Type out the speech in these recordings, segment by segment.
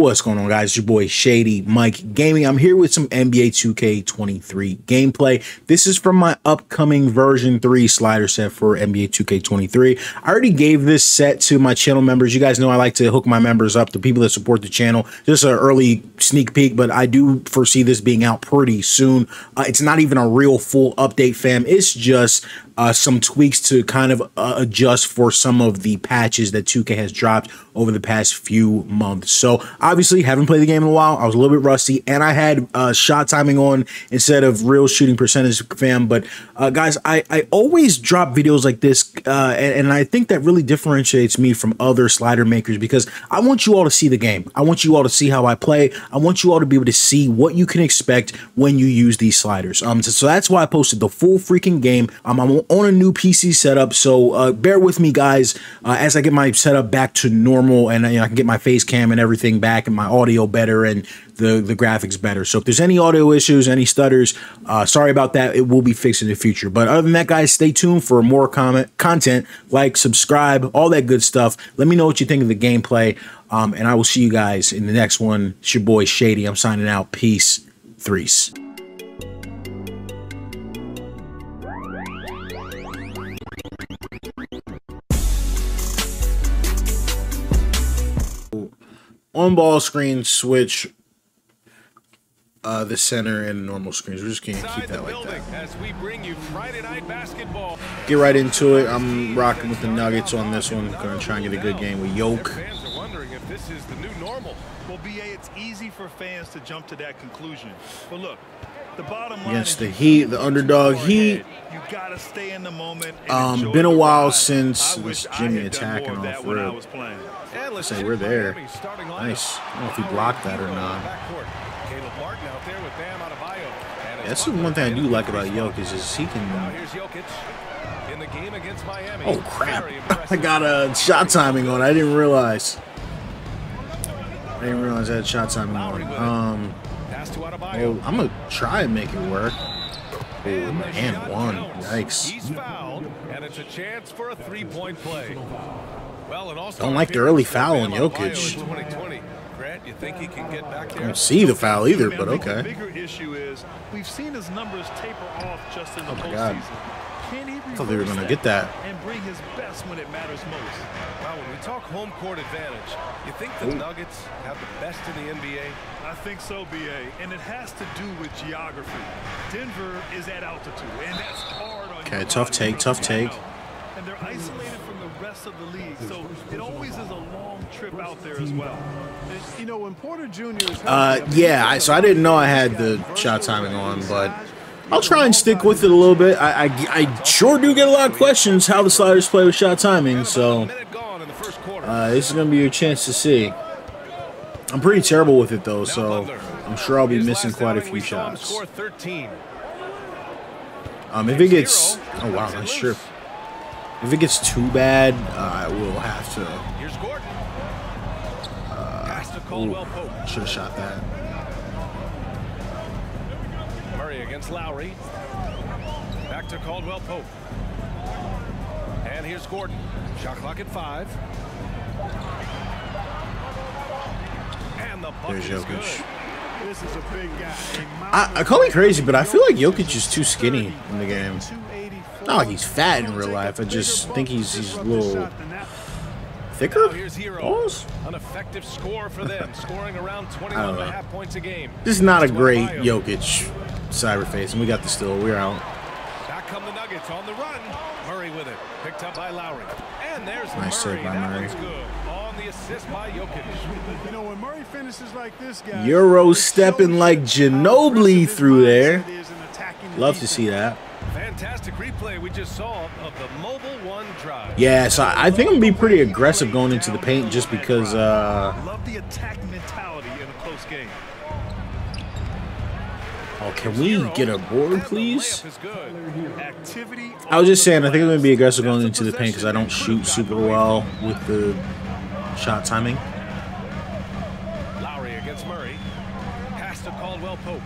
What's going on, guys? It's your boy Shady Mike Gaming. I'm here with some NBA 2K23 gameplay. This is from my upcoming version 3 slider set for NBA 2K23. I already gave this set to my channel members. You guys know I like to hook my members up, the people that support the channel. Just an early sneak peek, but I do foresee this being out pretty soon. Uh, it's not even a real full update, fam. It's just uh, some tweaks to kind of uh, adjust for some of the patches that 2K has dropped over the past few months. So obviously, haven't played the game in a while. I was a little bit rusty, and I had uh, shot timing on instead of real shooting percentage, fam. But uh, guys, I I always drop videos like this, uh, and, and I think that really differentiates me from other slider makers because I want you all to see the game. I want you all to see how I play. I want you all to be able to see what you can expect when you use these sliders. Um, so, so that's why I posted the full freaking game. Um, I'm on a new PC setup, so uh, bear with me, guys, uh, as I get my setup back to normal and you know, I can get my face cam and everything back and my audio better and the, the graphics better. So if there's any audio issues, any stutters, uh, sorry about that. It will be fixed in the future. But other than that, guys, stay tuned for more comment content. Like, subscribe, all that good stuff. Let me know what you think of the gameplay. Um, and I will see you guys in the next one. It's your boy Shady. I'm signing out. Peace. Threes. On ball screen switch uh, the center and normal screens. We're just gonna keep that like that. Get right into it. I'm rocking with the Nuggets on this one. Gonna try and get a good game with Yoke. Well, BA, it's easy for fans to jump to that conclusion. But look, the bottom line against the Heat, the underdog Heat. You gotta stay in the moment. Um, been a while since this Jimmy attacking off rip. Say we're there. Nice. I don't know if he blocked that or not. That's the one thing I do like about Jokic is he can. Oh crap! I got a shot timing on. I didn't realize. I didn't realize I had shot timing on. Um, well, I'm gonna try and make it work. Oh, and one. Yikes. He's fouled, and it's a chance for a three-point play. Don't like the early foul on Jokic. You think he can get back there? I don't see the foul either, but okay. The bigger issue is we've seen his numbers taper off just in the oh my God. Can he I thought they were going to get that. And bring his best when it matters most. Well, when we talk home court advantage, you think the Ooh. Nuggets have the best in the NBA? I think so, BA, and it has to do with geography. Denver is at altitude, and that's hard on Okay, tough take, tough take. And they're isolated from the rest of the league, so it always is a long trip out there as well. And, you know, when Porter Jr. is uh, yeah, so I didn't know I had the shot timing on, but I'll try and stick with it a little bit. I, I, I sure do get a lot of questions how the sliders play with shot timing, so uh, this is going to be your chance to see. I'm pretty terrible with it, though, so I'm sure I'll be missing quite a few shots. Um, if it gets... Oh, wow, nice trip. If it gets too bad, uh, I will have to. Here's Gordon. Uh, should have shot that. Murray against Lowry. Back to Caldwell Pope. And here's Gordon. Shot clock at five. And the There's Jokic. This is a big guy. I, I call me crazy, but I feel like Jokic is too skinny in the game. Not like he's fat in real life. I just think he's he's a little thicker. Oh, Balls. An effective score for them, scoring around 21 and a half points a game. This is not a great Jokic cyber face, and we got the steal. We're out. Back come the Nuggets on the run. Murray with it, picked up by Lowry, and there's nice Murray. save by Murray. You know, when Murray finishes like this guy, Euro stepping like Ginobili through there. Love to see that. Fantastic replay we just saw of the mobile one drive. Yeah, so I think I'm gonna be pretty aggressive going into the paint just because uh love the attack mentality in a close game. Oh, can we get a board, please? I was just saying, I think I'm going to be aggressive going into the paint because I don't shoot super well with the shot timing. Lowry against Murray. Pass to Caldwell Pope.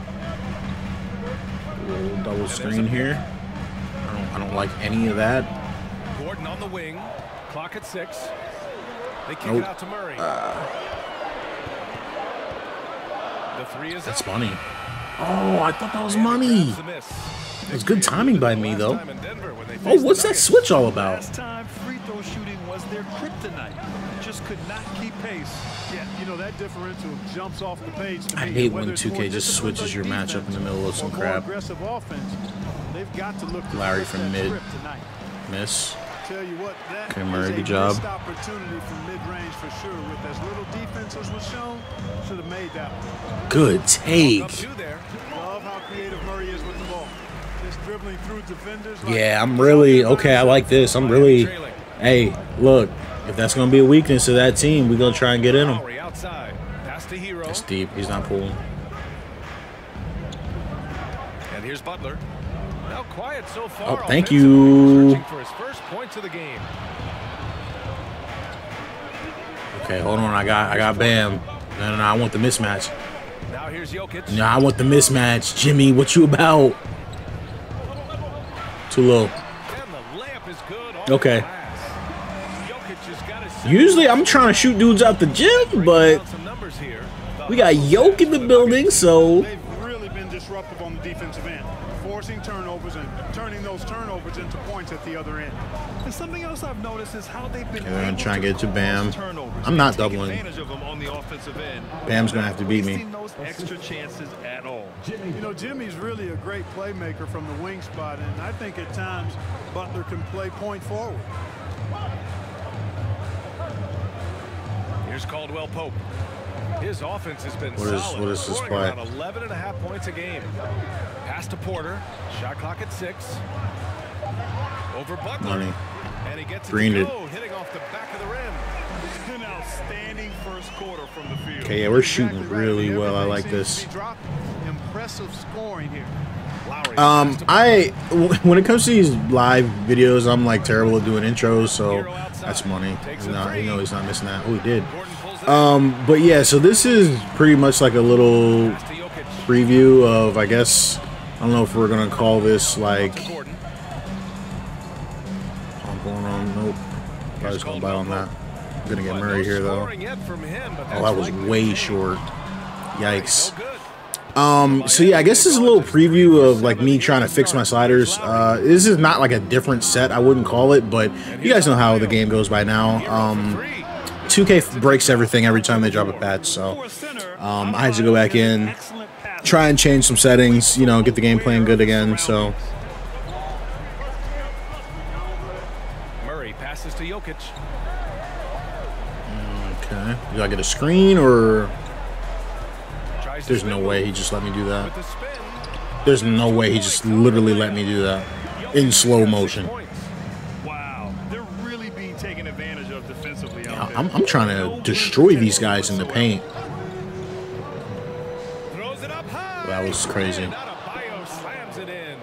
double screen here. I don't, like any of that. Gordon on the wing. Clock at six. They kick nope. it out to Murray. Uh, The three is That's up. money. Oh, I thought that was money. It was good timing by me, though. Time in Denver when they Oh, what's that switch all about? Last time free throw shooting was their kryptonite. Just could not keep pace. Yeah, you know that differential jumps off the page. I hate when 2K just switches your matchup in the middle of some crap. aggressive offense. They've got to look Lowry from mid. tonight. Miss. Tell you what, Okay, Murray, good job. opportunity from mid-range for sure. With as little defense as was shown, should have made that one. Good take. Love how creative Murray is with the ball. Just dribbling through defenders. Yeah, I'm really okay. I like this. I'm really. Hey, look. If that's gonna be a weakness of that team, we're gonna try and get in them. Lowry outside. Pass to Herro. That's deep. He's not pulling. So far. Oh, thank you. For his first points of the game. Okay, hold on. I got. I got Bam. No, no, no. I want the mismatch. Now here's Jokic. No, I want the mismatch. Jimmy, what you about? Too low. And the layup is good. off the Okay. glass. Jokic has got his second Usually I'm trying to shoot dudes out the gym, but down some numbers here. The we got Yoke in the building, so They've really been disruptive on the defensive end, forcing turnovers and turning those turnovers into points at the other end. And something else I've noticed is how they've been Okay, they're gonna try and get to Bam. I'm not and take doubling. advantage of them on the offensive end. Bam's gonna have to beat me. Wasting those extra chances at all. You know, Jimmy's really a great playmaker from the wing spot, and I think at times Butler can play point forward. Here's Caldwell Pope. His offense has been What is- solid. what is this scoring play? Around 11 and a half points a game. Pass to Porter. Shot clock at six. Over Butler. Money. And he gets Greened it it. to go, hitting off the back of the rim. An outstanding first quarter from the field. Okay, yeah, we're shooting Exactly right. really well. I like this. be dropping. Impressive scoring here. Lowry. Um, I when it comes to these live videos, I'm like terrible at doing intros, so that's money. He's not, you know, he's not missing that. Oh, he did. Gordon pulls it Um, but yeah, so this is pretty much like a little preview of, I guess, I don't know if we're gonna call this like. I'm going on. Nope. I was gonna bite on that. I'm gonna get Murray here though. Oh, that was way short. Yikes. Um, so yeah, I guess this is a little preview of like me trying to fix my sliders. Uh, this is not like a different set, I wouldn't call it, but you guys know how the game goes by now. Um. 2K breaks everything every time they drop a patch, so um, I had to go back in, try and change some settings, you know, get the game playing good again. So Murray passes to Jokic. okay, do I get a screen or there's no way he just let me do that? There's no way he just literally let me do that in slow motion. I'm, I'm trying to destroy these guys in the paint. Throws it up high. That was crazy. And Adebayo slams it in.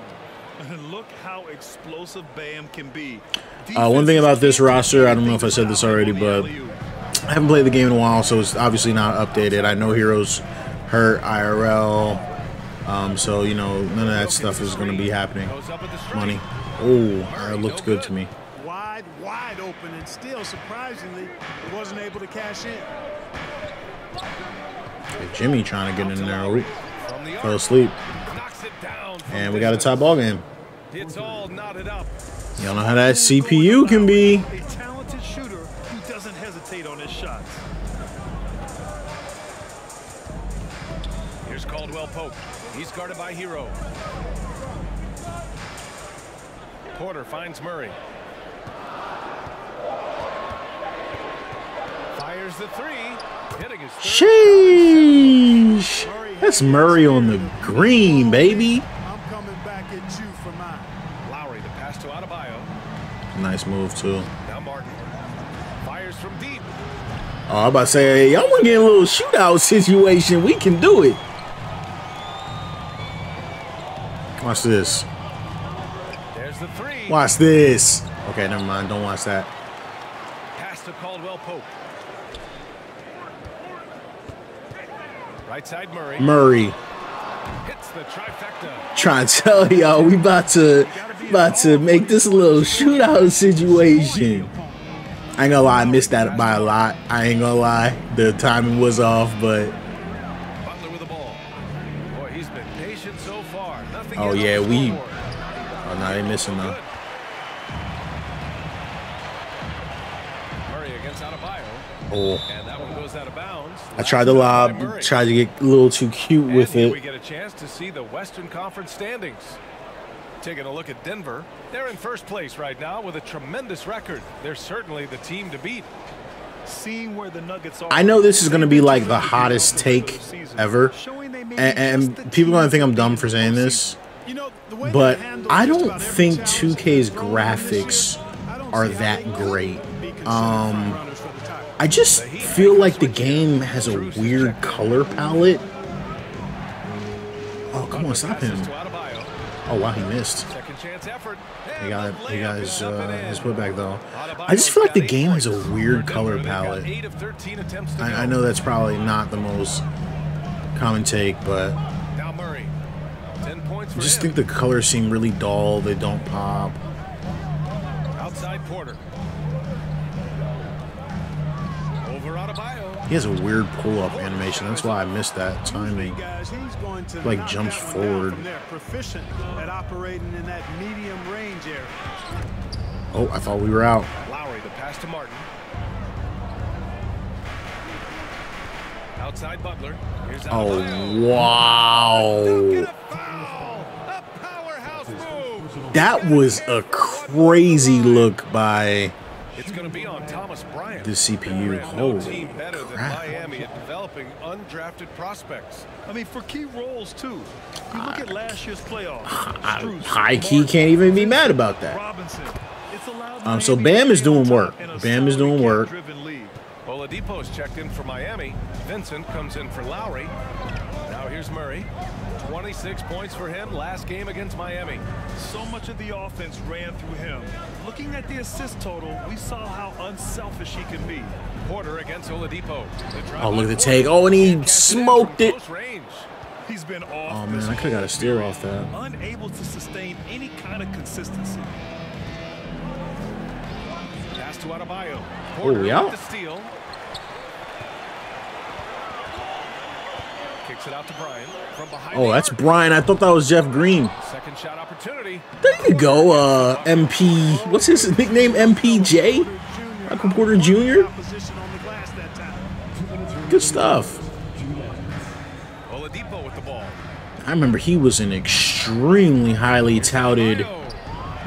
And look how explosive Bam can be. Uh, one thing about this roster, I don't know if I said this already, but I haven't played the game in a while, so it's obviously not updated. I know Herro's hurt IRL, um, so you know none of that stuff is going to be happening. Goes up with the strike. Money. Oh, that looked good to me. Wide, wide open, and still, surprisingly, he wasn't able to cash in. Okay, Jimmy trying to get in there. Oh, From fell asleep, Knocks it down. from and we got a distance. tie ball game. It's all knotted up. Y'all know how that CPU can be. A talented shooter who doesn't hesitate on his shots. Here's Caldwell Pope. He's guarded by Herro. Porter finds Murray. Fires the three. Hitting his. Sheesh. That's Murray on the green, baby. I'm coming back at you for mine. Lowry, the pass to Adebayo. Nice move too. Now Martin. Fires from deep. Oh, I'm about to say, hey, y'all want to get a little shootout situation? We can do it. Watch this. There's the three. Watch this. Okay, never mind. Don't watch that. Pass to Caldwell Pope. Right side Murray. Murray. Trying to tell y'all, we about to about to make this a little shootout situation. I ain't gonna lie, I missed that by a lot. I ain't gonna lie, the timing was off, but. Oh yeah, we. Oh no, they missing though. Oh. I tried to lob, tried to get a little too cute And with here we it. get a chance to see the Western Conference standings. Taking a look at Denver, they're in first place right now with a tremendous record. They're certainly the team to beat. Seeing where the Nuggets are. I know this is gonna be like the hottest take ever, Showing they may be and, and people team gonna think I'm dumb for saying this. You know, the way but I don't think 2K's they've thrown in this year, graphics are that great. be considered Um, frontrunners for the title. I just feel like the game has a weird color palette. Oh, come on, stop him. Passes to Adebayo. Oh, wow, he missed. Second chance effort. He got he got his is up and uh, his putback though. I just feel like the game has a weird color Denver, they've got palette. eight of 13 attempts to I, I know that's probably not the most common take, but Now Murray. 10 points I just think the colors seem really dull. They don't pop. Outside Porter. Over Adebayo. He has a weird pull-up animation. That's why I missed that timing. Guys, he's going to Like jumps that one down forward. Proficient operating in that medium range. Oh, I thought we were out. Lowry, the pass to Martin. Outside Butler. Here's Oh, wow. Get a foul! A powerhouse move! That was a crazy look by It's going to be on Thomas Bryant. the CPU. Is no Holy team better than crap. Miami at developing undrafted prospects. I mean, for key roles too. You look at last year's playoffs. Strus, high key can't even be mad about that. Robinson. It's Um, so Bam is doing work. Bam is doing work. Oladipo's checked in for Miami. Vincent comes in for Lowry. Now here's Murray. 26 points for him last game against Miami. So much of the offense ran through him. Looking at the assist total, we saw how unselfish he can be. Porter against Oladipo. Oh, look at the take. Oh, and he Catch it in smoked it. He's been off. Oh, man, I coulda got a steer off that. Unable to sustain any kind of consistency. Pass to Adebayo. Oh, Porter we out? the steal. Kicks it out to Bryant from behind. Oh, that's. Bryant. I thought that was Jeff Green. Second shot opportunity. There you go, uh, MP. What's his nickname? MPJ? Michael Porter Jr.? Opposition on the glass that time. Good stuff. Oladipo with the ball. I remember he was an extremely highly touted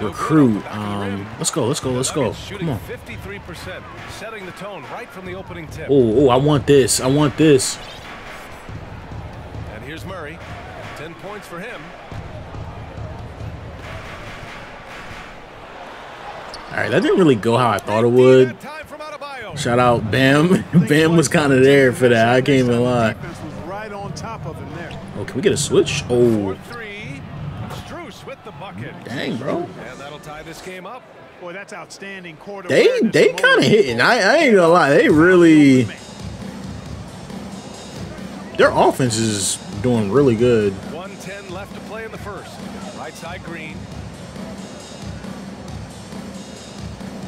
recruit. Um, let's go, let's go, let's go. Come on. 53%, setting the tone right from the opening tip. Oh, oh, I want this. I want this. And here's Murray. 10 points for him. All right, that didn't really go how I thought it would. That time from Adebayo. Shout out Bam. Bam was kind of there for that. I can't even lie. Right on top of him there. Oh, can we get a switch? Oh. With the bucket. dang, bro. And that'll tie this game up. Boy, that's outstanding court They they kind of hitting. I, I ain't gonna lie. They really their offense is doing really good. 110 left to play in the first. Right side Green.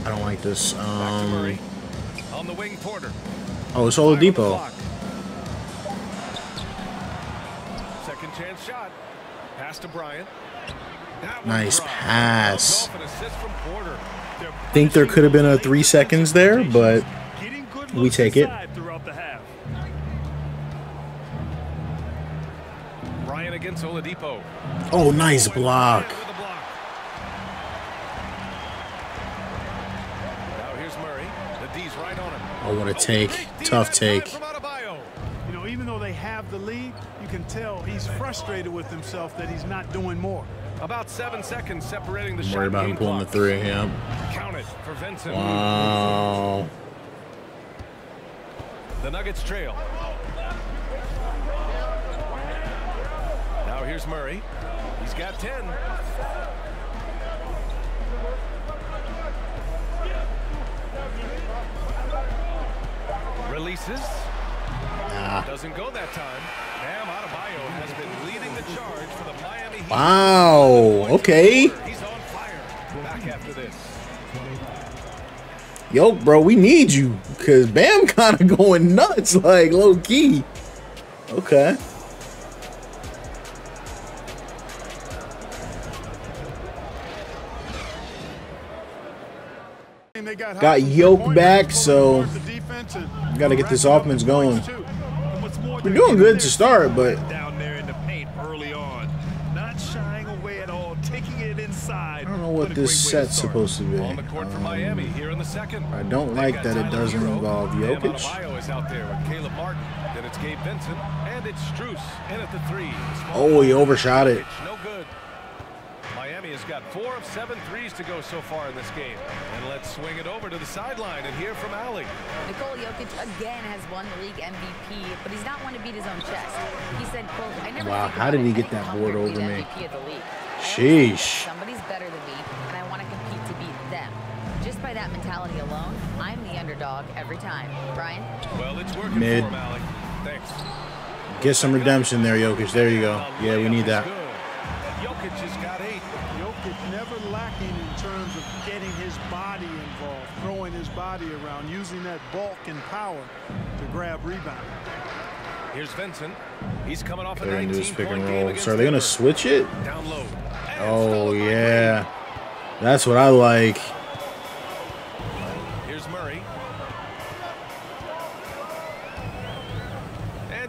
I don't like this. Um, On the wing, Porter. oh, it's Oladipo. Second chance shot. Pass to Bryant. Nice pass. Off an assist from Porter. They're Think there could have been a three seconds there, but we take it. Oladipo. oh, nice block. With the block. Now here's Murray. The D's right on him. Oh, what a take. Tough take. from You know, even though they have the lead, you can tell he's frustrated with himself that he's not doing more. About seven seconds separating the I'm shot worried about him pulling the clock. three. Yeah. Count it for Vincent. Wow. The Nuggets trail. Here's Murray. He's got 10. Releases. Ah. Doesn't go that time. Bam Adebayo has been leading the charge for the Miami Heat. Wow. Okay. He's on fire. Back after this. Yo, bro, we need you because Bam kind of going nuts, like low key. Okay. Got, got Yoke back, so got gotta get this offense going. We're doing good to start, but Down there in the paint early on. Not shying away at all, taking it inside. I don't know what this set's supposed to be. On the court for Um, Miami here in the second. I don't like that it doesn't involve Bam Jokic. Adebayo is out there with Caleb Martin. Then it's Gabe Vincent, and it's Strus in at the three. Oh, he overshot it. No good. Miami has got four of seven threes to go so far in this game. And let's swing it over to the sideline and hear from Allie. Nikola Jokic again has won the league MVP, but he's not one to beat his own chest. He said, quote, I never Wow, how did he get that board here to be over me? MVP of the league. I always Sheesh. Somebody's better than me, and I want to compete to beat them. Just by that mentality alone, I'm the underdog every time. Brian? Well, it's working Mid. for him, Allie. Thanks. Get some redemption there, Jokic. There you go. Yeah, we need that. Jokic has got eight. Jokic never lacking in terms of getting his body involved, throwing his body around, using that bulk and power to grab rebound. Here's Vincent. He's coming off a They're gonna do this 19 pick and point game roll. So are they gonna switch it? Down low. Oh yeah, that's what I like.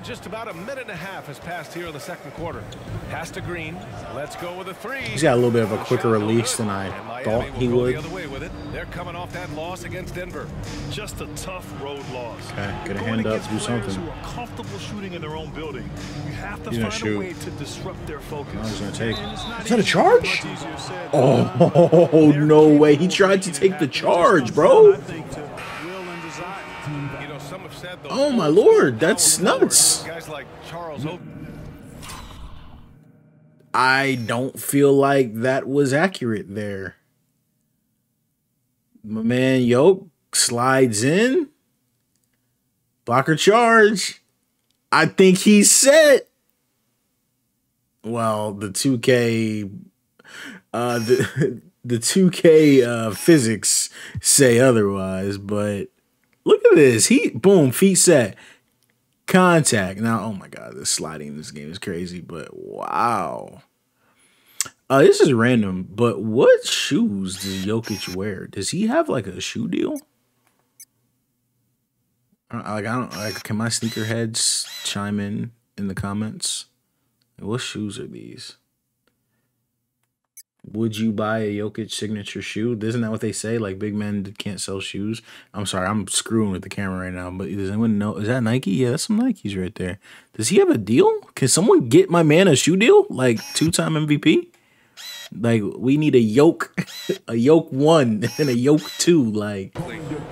Just about a minute and a half has passed here in the second quarter. Pass to Green. Let's go with a three. He's got a little bit of a quicker release than I thought he would. The other way with it. They're coming off that loss against Denver. Just a tough road loss. Okay, get a hand up, do something. Who are comfortable shooting in their own building. You have to He's gonna find shoot. a way to disrupt their focus. Was gonna take. Not Is that a charge? Much easier said than done, but Oh no way! He tried to take the happen. It just charge, bro. Oh, my lord, that's nuts. I don't feel like that was accurate there. My man Yoke slides in. Blocker charge. I think he's set. Well, the 2K uh the the 2K uh physics say otherwise, but look at this. He boom, feet set. Contact. Now, oh my god, the sliding in this game is crazy, but wow. Uh, this is random, but what shoes does Jokic wear? Does he have like a shoe deal? Like I don't like. Can my sneakerheads chime in in the comments? What shoes are these? Would you buy a Jokic signature shoe? Isn't that what they say? Like big men can't sell shoes. I'm sorry, I'm screwing with the camera right now. But does anyone know? Is that Nike? Yeah, that's some Nikes right there. Does he have a deal? Can someone get my man a shoe deal? Like two time MVP? Like we need a yoke, a yoke one and a yoke two. Like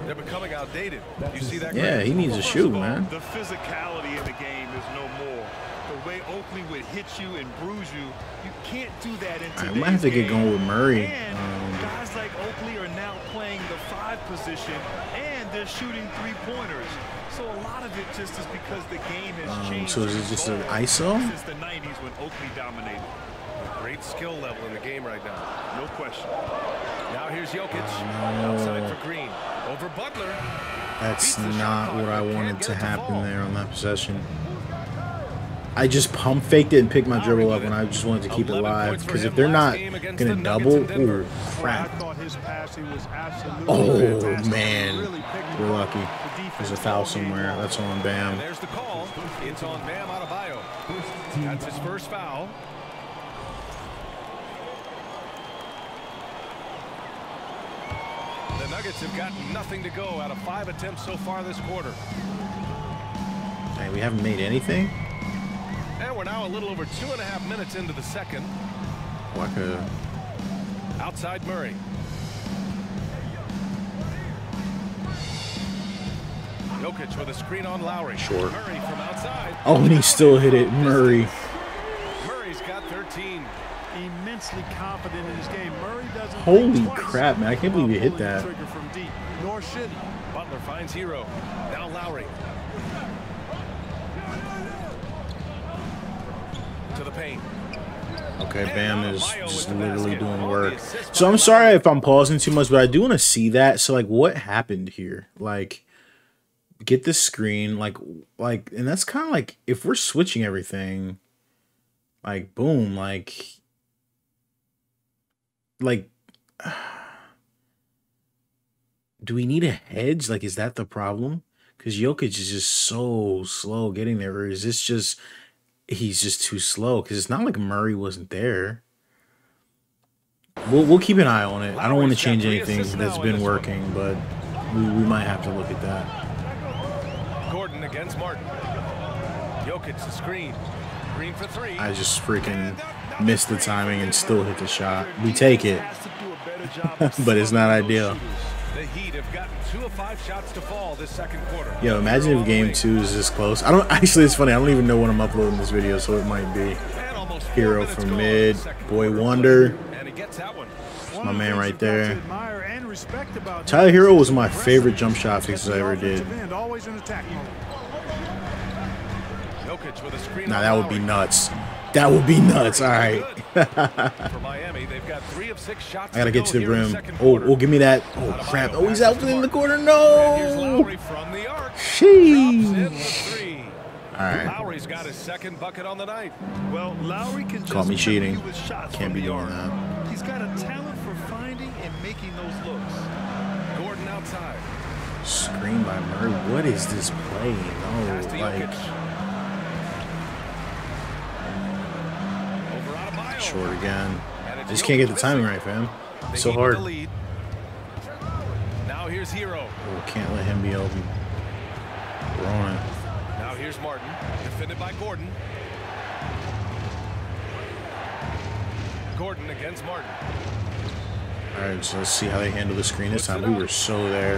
They're becoming outdated. You see that? yeah, he needs a shoe, man. The physicality in the game is no more. The way Oakley would hit you and bruise you, you can't do that in I might have to get going with Murray. Um, guys like Oakley are now playing the five position, and they're shooting three pointers. So a lot of it just is because the game has Um, changed. so is it just an ISO? Since the 90s when Oakley dominated. Great skill level in the game right now. No question. Now here's Jokic. Oh, Outside for Green. Over Butler. That's Beats the shot not what I wanted to happen fall. there on that possession. I just pump faked it and picked my dribble up, and I just wanted to keep it 11 live. points for Because if they're not gonna double, in Denver. ooh, crap. thought his passing was absolutely Oh man, we're lucky. There's a foul somewhere. That's on Bam. there's the call. It's on Bam Adebayo. That's his first foul. The Nuggets have got nothing to go out of five attempts so far this quarter. Hey, we haven't made anything. And we're now a little over two and a half minutes into the second. Waka. Outside Murray. Jokic with a screen on Lowry. Short. Murray from outside. Oh, and he still hit it, Murray. Murray's got 13. Immensely confident in his game. Murray doesn't Holy crap, man, I can't believe he hit about pulling the that. Trigger from deep, nor should he. Butler finds Herro. Now Lowry. To the paint. Okay, Bam is just literally doing work. So I'm sorry if I'm pausing too much, but I do want to see that. So like, what happened here? Like, get the screen, like, like, and that's kind of like if we're switching everything, like, boom, like, like. do we need a hedge? Like, is that the problem? Because Jokic is just so slow getting there, or is this just he's just too slow? Because it's not like Murray wasn't there. We'll we'll keep an eye on it. I don't want to change anything that's been working, but we, we might have to look at that. Gordon against Martin. Jokic the screen. Green for three. I just freaking missed the timing and still hit the shot. We take it, but it's not ideal. The Heat have gotten two of five shots to fall this second quarter. Yo, imagine if game two is this close. I don't actually. It's funny. I don't even know when I'm uploading this video, so it might be And almost four Herro minutes from mid, in the second Boy. Wonder. And he gets that one. One my man right you've got to there. admire and respect about Tyler Herro was my favorite jump shot at fixes the I ever did. offensive end, always in attack mode. Jokic with a screen. Nah, that would be nuts. That would be nuts. All right. For Miami, they've got three of six shots. I gotta get to the rim. Oh, oh, give me that. Oh crap. Oh, he's out in the corner. No. Lowry from the arc. Drops in Sheesh. All right. Lowry's got his second bucket on the night. Well, Lowry can just Call me cheating. you with shots Can't be doing that. He's got a talent for finding and making those looks. Gordon outside. Screen by Murray. What is this play? Oh, to like Jokic. Over Adebayo. Short again. And it's Just can't get the timing right, fam. The So hard. lead. Now here's Herro. Oh, can't let him be open. We're on it. Now here's Martin. Defended by Gordon. Gordon against Martin. All right, so let's see how they handle the screen this time. We were so there.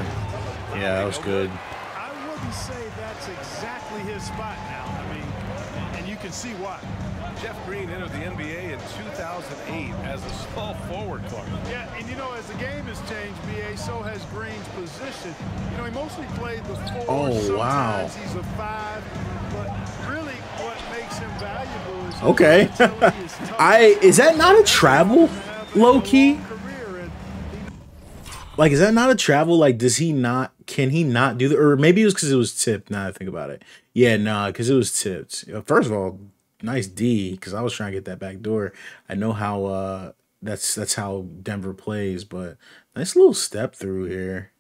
Yeah, that was good. I wouldn't say that's exactly his spot now. I mean, and you can see why. Jeff Green entered the NBA in 2008 as a small forward, Clark. Yeah, and you know, as the game has changed, BA, so has Green's position. You know, he mostly played the four. Oh, wow. He's a five. But really, what makes him valuable is Okay. versatility, his toughness. I is that not a travel, low key? Career, Like, is that not a travel? Like, does he not? Can he not do the? Or maybe it was because it was tipped. Now that I think about it, yeah, nah, because it was tipped. First of all, nice D because I was trying to get that back door. I know how uh that's that's how Denver plays, but nice little step through here,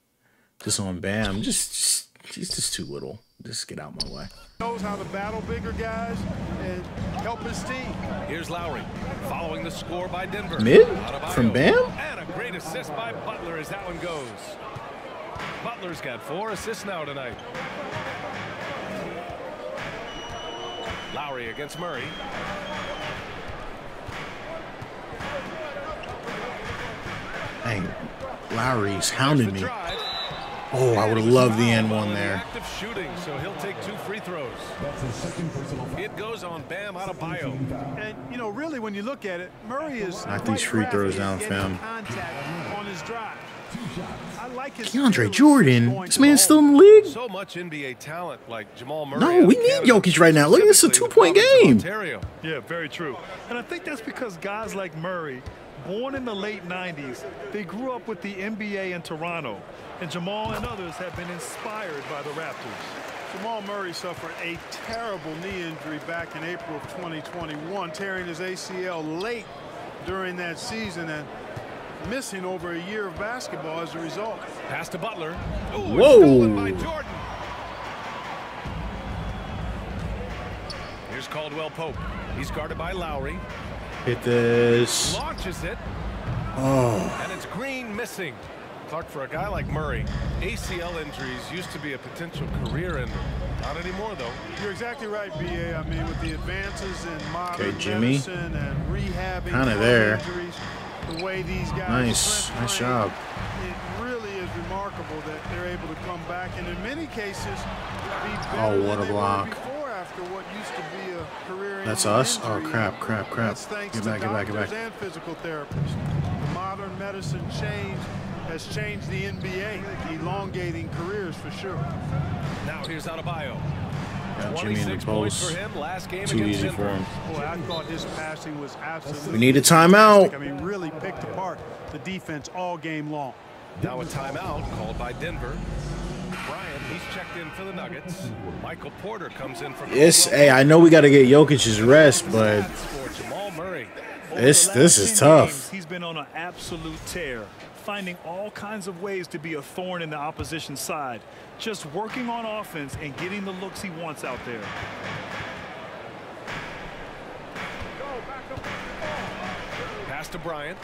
just on Bam. Just, just he's just too little. Just get out my way. knows how to battle bigger guys and help his team. Here's Lowry, following the score by Denver. Mid? From Bam? And a great assist by Butler as that one goes. Butler's got four assists now tonight. Lowry against Murray. Dang, Lowry's hounding me. Oh, I would have loved the he's end fouled one there. Active shooting, so he'll take two free throws. It goes on Bam Adebayo. And you know, really, when you look at it, Murray is Knock these free throws crafty down, in getting fam. Contact on his drive. I like his DeAndre Jordan, this man's still in the league. So much NBA talent like Jamal Murray. No, we need Canada, Jokic right now. Look at this, a two-point the province of game. Ontario. Yeah, very true. And I think that's because guys like Murray, born in the late 90s, they grew up with the NBA in Toronto. And Jamal and others have been inspired by the Raptors. Jamal Murray suffered a terrible knee injury back in April of 2021, tearing his ACL late during that season and missing over a year of basketball as a result. Pass to Butler. Ooh, Whoa. stolen by Jordan. Here's Caldwell Pope. He's guarded by Lowry. Hit this. Launches it, Oh, and it's Green missing. Clark, for a guy like Murray, ACL injuries used to be a potential career ender. Not anymore, though. You're exactly right, BA. I mean, with the advances in modern Okay, Jimmy. medicine and rehabbing Kinda there. injuries, the way these guys Nice. Nice job. It really is remarkable that they're able to come back and in many cases be Oh, what a block. after what used to be a career That's ending us? Oh, crap, crap, crap. That's thanks Get back, get back, get back. and physical therapists. The modern medicine change has changed the NBA, elongating careers for sure. Now here's Adebayo. Got Jimmy in the 26 post. for him last game Too easy for him. Boy, I thought his passing was absolutely. We need a timeout. I mean, really picked apart the defense all game long. Now a timeout called by Denver. Bryant, he's checked in for the Nuggets. Michael Porter comes in from Yes, Oklahoma. hey, I know we got to get Jokic's rest, but Stats for Jamal Murray. Over This- this is tough. he's been on an absolute tear. finding all kinds of ways to be a thorn in the opposition side. Just working on offense and getting the looks he wants out there. Pass to Bryant.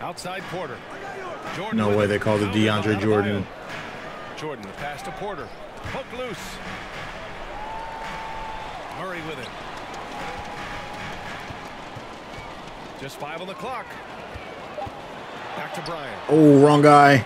Outside Porter. Jordan No way they called it DeAndre on Jordan. Adebayo. Jordan, the pass to Porter. Poke loose. Murray with it. Just five on the clock. Back to Bryant. Oh, wrong guy.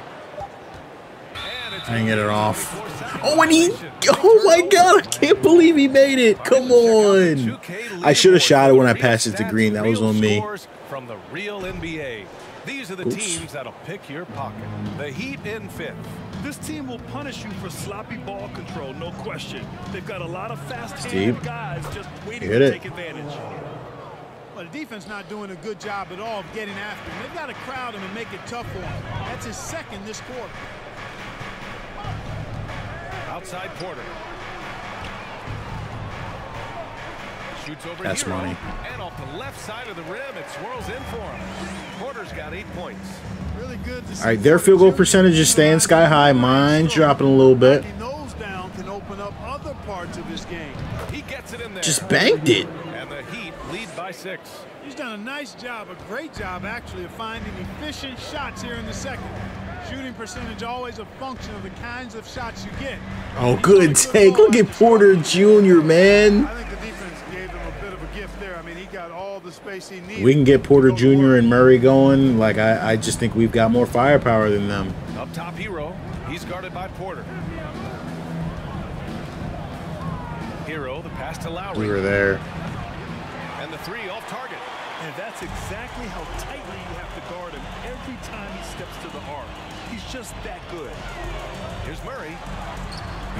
And I didn't get it off. Oh, and he. Oh my God! I can't believe he made it. Come on. I should have shot it when I passed it to Green. That was on me. From the real NBA. These are the Oops. teams that'll pick your pocket. The Heat in fifth. This team will punish you for sloppy ball control, no question. They've got a lot of Steve, fast-handed guys just waiting hit to it. take advantage. Well, the defense not doing a good job at all of getting after him. They've got to crowd him and make it tough for him. That's his second this quarter. Outside Porter. Shoots over That's Herro, money. And off the left side of the rim, it swirls in for him. Porter's got eight points. Really good to see. All right, their field goal percentage is staying sky high. Mine dropping a little bit. Knocking down can open up other parts of his game. He gets it in there. Just banked it. And the Heat lead by six. He's done a nice job, a great job actually, of finding efficient shots here in the second. Shooting percentage always a function of the kinds of shots you get. Oh, good take. Look at Porter Jr., man. I think the defense gave him a bit of a gift there. I mean, he got all the space he needed. We can get Porter Jr. and Murray going. Like I, I just think we've got more firepower than them. Up top Herro. He's guarded by Porter. Herro, the pass to Lowry. We were there. And the three off target. And that's exactly just that good. Here's Murray.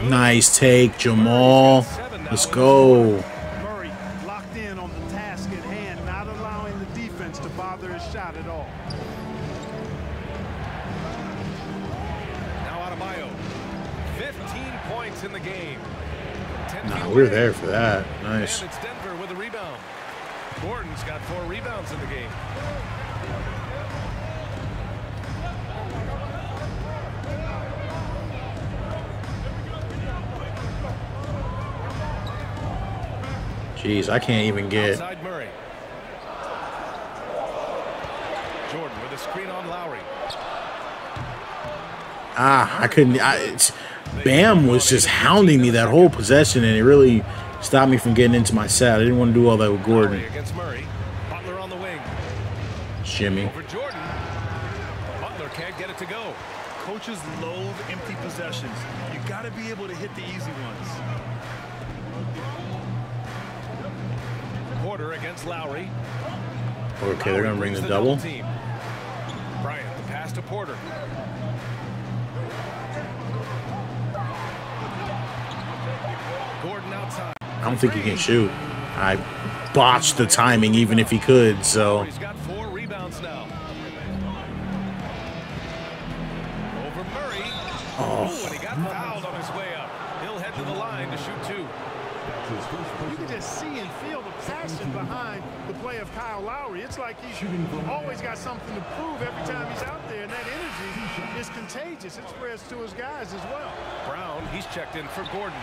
Nice take, Jamal. Let's go. Murray locked in on the task at hand, not allowing the defense to bother his shot at all. Now Adebayo. 15 points in the game. 10 Nah, we're there for that. Nice. Jeez, I can't even get. Outside Murray. Jordan with a screen on Lowry. Ah, I couldn't. I, it's, Bam was just hounding me that whole possession, and it really stopped me from getting into my set. I didn't want to do all that with Gordon. Against Murray. Butler on the wing. Jimmy. Over Jordan. Butler can't get it to go. Coaches loathe empty possessions. You got to be able to hit the easy ones. Against Lowry. Okay, they're gonna bring the double. Team. Bryant, the pass to Porter. Gordon outside. I don't think he can shoot. I botched the timing, even if he could. So something to prove every time he's out there, and that energy is contagious. It spreads to his guys as well. Brown, he's checked in for Gordon.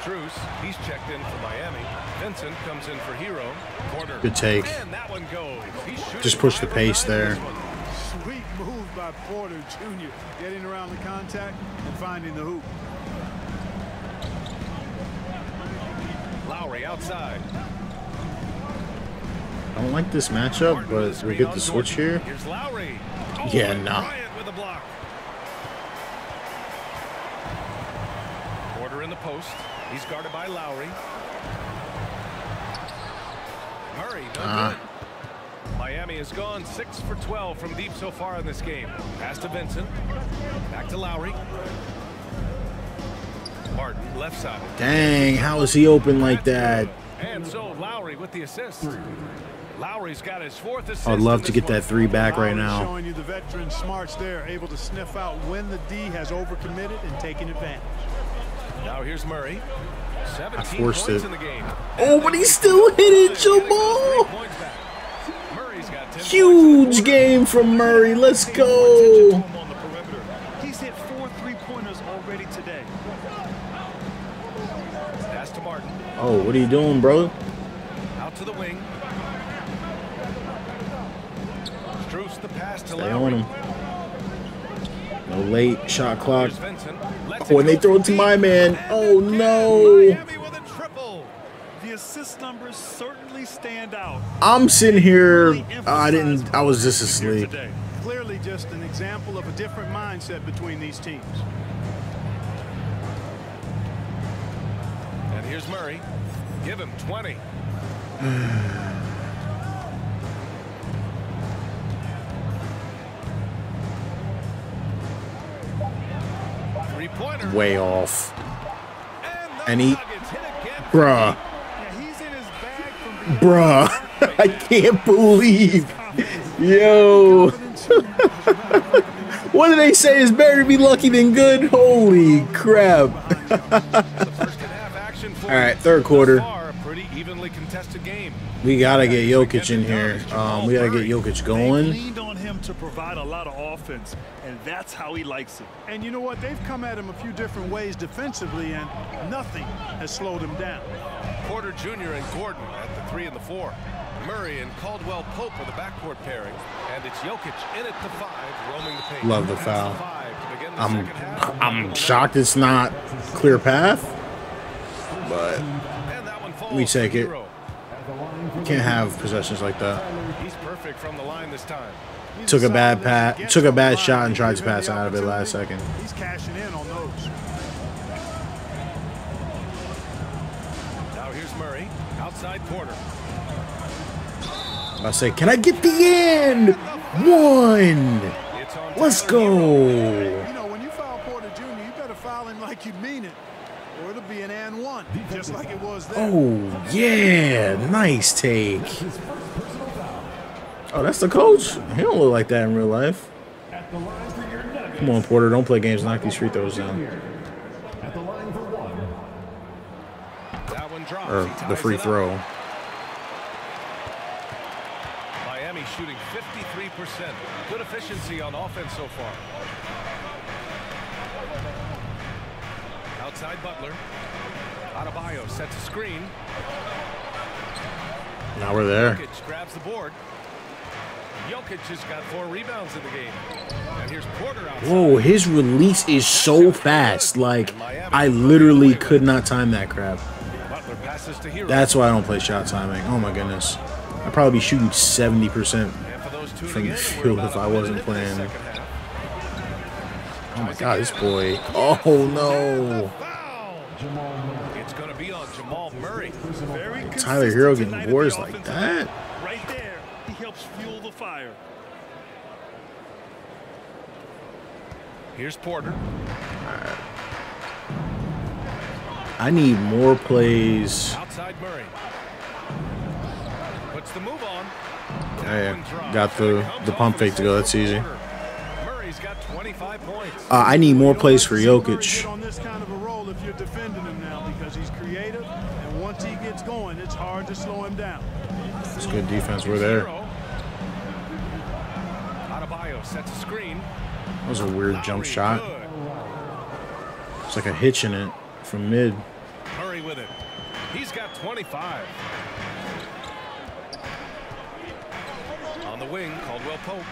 Strus, he's checked in for Miami. Vincent comes in for Herro. Porter. Good take. And that one goes. He's Just push the pace there. this. Sweet move by Porter Jr. Getting around the contact and finding the hoop. Lowry outside. I don't like this matchup, Martin with a but we get the switch here. Here's Lowry. Yeah, nah. Bryant with a block. Porter in the post. He's guarded by Lowry. Murray, no Ah. good. Miami has gone 6 for 12 from deep so far in this game. Pass to Vincent. Back to Lowry. Martin, left side. Dang, how is he open like that? And so Lowry with the assist. Lowry's got his fourth assist. I'd love to get that three back right now. Showing you the veteran smarts there, able to sniff out when the D has overcommitted and taking advantage. Now here's Murray. 17 forced it. in the game. Oh, but he still hit it, Getting those three Jamal. points back. Murray's got 10 points Huge game from Murray. Let's Pay more attention to go. him on the perimeter. He's hit four three-pointers already today. Pass to Martin. Oh, what are you doing, bro? Stay on him. No late shot clock. Here's Vincent. Lets Oh, and they throw it to my man. Oh, no. Miami with a triple. The assist numbers certainly stand out. I'm sitting here. Uh, I didn't. I was just asleep. Clearly just an example of a different mindset between these teams. And here's Murray. Give him 20. Way off. And he-. Bruh. Bruh. I can't believe. Yo. what do they say? is better to be lucky than good? Holy crap. All right, third quarter. We gotta get Jokic in here. Um, we gotta get Jokic going. Leaned on him to provide a lot of offense, and that's how he likes it. And you know what? They've come at him a few different ways defensively, and nothing has slowed him down. Porter Jr. and Gordon at the three and the four. Murray and Caldwell Pope are the backcourt pairing. And it's Jokic in at the five, roaming the paint. Love the foul. five to begin the I'm. I'm shocked it's not clear path, but And that one falls We take it. Herro. can't have possessions like that. He's perfect from the line this time. Took a bad pat- took a bad shot and tried to pass out of it last second. He's cashing in on those. Now here's Murray, outside corner. I say, can I get the end? One. Let's go. You know, when you foul Porter Jr., you better foul him like you mean it, or it'll be an and one, just like it was there. Oh yeah, nice take. Oh, that's the coach. He don't look like that in real life. Come on, Porter, don't play games. Knock these free throws down, That one drops. or the free throw. Miami shooting 53%. Good efficiency on offense so far. Outside Butler. Adebayo sets a screen. Now we're there. Grabs the board. Jokic has got four rebounds in the game. And here's Porter outside. Whoa, his release is so fast. Like I literally could not time that crap. Butler passes to Herro. That's why I don't play shot timing. Oh my goodness. I'd probably be shooting 70%. And for those tuning from the field if I wasn't playing. Oh my god, this boy. Oh no. It's going to be on Jamal Murray. Tyler Herro getting boards like that? end. Right there, he helps fuel the fire. Here's Porter. I need more plays. Outside Murray. Puts the move on. That Yeah, got the- And it comes the pump fake to go That's easy. Murray's got 25 points. Uh, I need more plays for to see Murray Jokic. On this kind of a roll if you're defending him now because he's creative, and once he gets going, it's hard to slow him down. It's good defense. We're there. Herro. Adebayo sets a screen. That was a weird jump shot. It's like a hitch in it from mid. Hurry with it. He's got 25. On the wing, Caldwell Pope.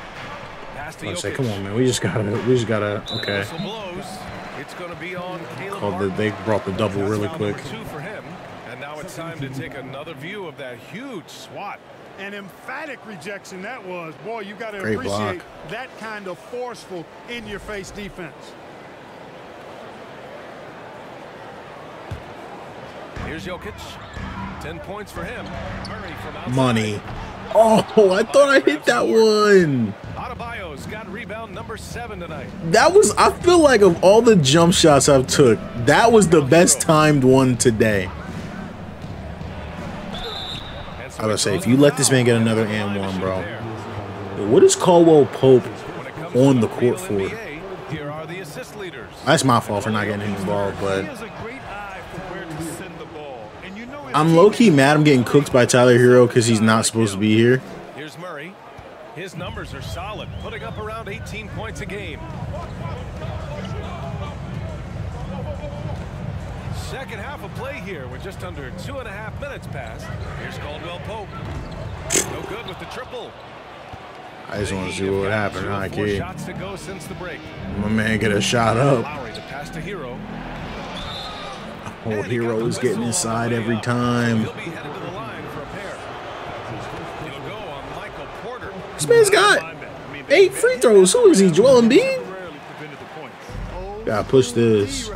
Pass to I say, come on, man. We just gotta. We just gotta. Okay. It's to be on Caleb the. They brought the double really quick. Two for him. And now it's time to take another view of that huge swat. An emphatic rejection that was. Boy, you got to Great appreciate block. that kind of forceful, in-your-face defense. Here's Jokic. 10 points for him. Murray from outside. Money. Oh, I thought I hit that one. Adebayo's got rebound number seven tonight. That was. I feel like of all the jump shots I've took, that was the best timed one today. And so I would say, if you let this man get another and one, bro. What is Caldwell Pope on the court for? That's my fault for not getting him involved, but I'm low key mad I'm getting cooked by Tyler Herro because he's not supposed to be here. Here's Murray. His numbers are solid, putting up around 18 points a game. Second half of play here with just under two and a half minutes passed. Here's Caldwell Pope. No good with the triple. I just want to see what would happen, huh, kid? shots to go since the break. My man get a shot up. Lowry the pass to Herro. Oh, Herro is getting inside every time. He'll be headed to the line for a pair. He'll go on Michael Porter. This man's got eight free throws. Who is he, Joel Embiid? Rarely prevented the points. Gotta push this.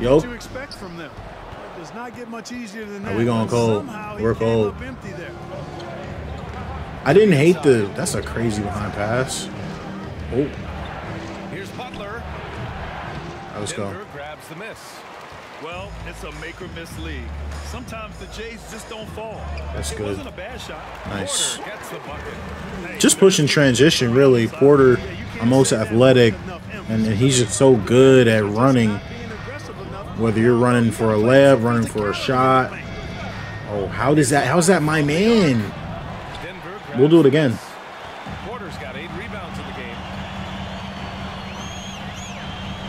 Yo. what you expect from them. It does not get much easier than that. we going but cold. We're came cold. empty there. I didn't hate the. That's a crazy behind pass. Oh, Here's Butler. let's go. Denver grabs the miss. Well, it's a make or miss league. Sometimes the Jays just don't fall. That's it good. wasn't a bad shot. Nice. Gets the. Hey, Just pushing transition, really. Porter, our most athletic, and, and he's just so good at running. Being aggressive enough. Whether you're running for a layup, running for a shot. Oh, how does that? How's that my man? We'll do it again. miss. Porter's got eight rebounds in the game.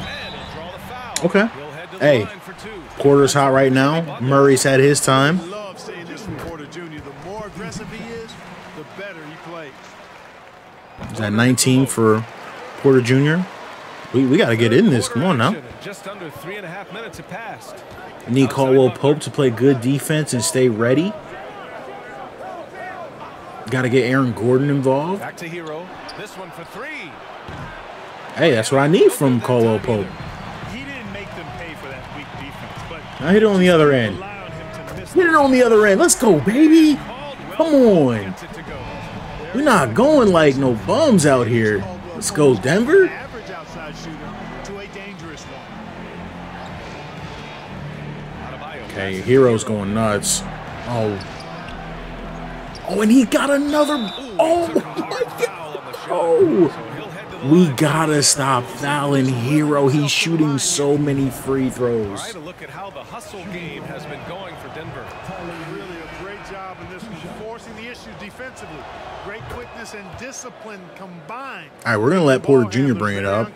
And he'll draw the foul. Okay. He'll head to the Hey, line. Porter's hot right now. Murray's had his time. Love seeing this from Porter Jr. The more aggressive he is, the better he plays. Is that 19 for Porter Jr.? We, we got to get in this. Come on now. Just under three and a half minutes have passed. Need Caldwell Pope to play good defense and stay ready. Got to get Aaron Gordon involved. Back to Herro. This one for three. Hey, that's what I need from Caldwell Pope. He didn't make them pay for that weak defense, but Now hit it on the other end. Hit it on the other end. Let's go, baby. Come on. gets it to go. We're not going like no bums out here. Let's go, Denver. Okay, passes Herro's going nuts. Oh. Oh, and he got another. Oh, my God. foul on the shot. Oh. So he'll head to the We gotta stop fouling Herro. He's shooting so many free throws. right, a look at how the hustle game has been going for Denver. Really a great job in this one, forcing the issue defensively. Great quickness and discipline combined. All right, we're gonna let Porter Jr. bring it up.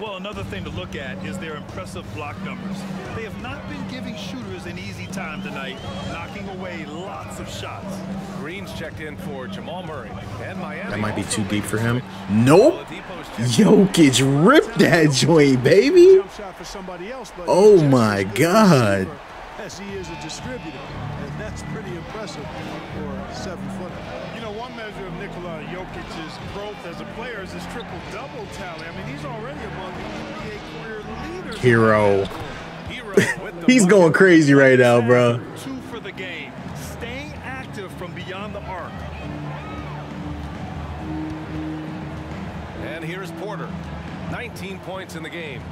Uncomfortable. Well, another thing to look at is their impressive block numbers. They have not been giving shooters an easy time tonight, knocking away lots of shots. Green's checked in for Jamal Murray. And Miami. That might be too deep for him. Nope. Oladipo's checked. Jokic ripped that joint, baby. Jump shot for somebody else, but Oh my as good a God. As he is a distributor, and that's pretty impressive for a seven-footer. Nikola Jokic's growth as a player is his triple-double tally. I mean, he's already among the NBA career leaders. Herro. Herro the He's going crazy right now, bro. Two for the game. Staying active from beyond the arc. And here's Porter. 19 points in the game.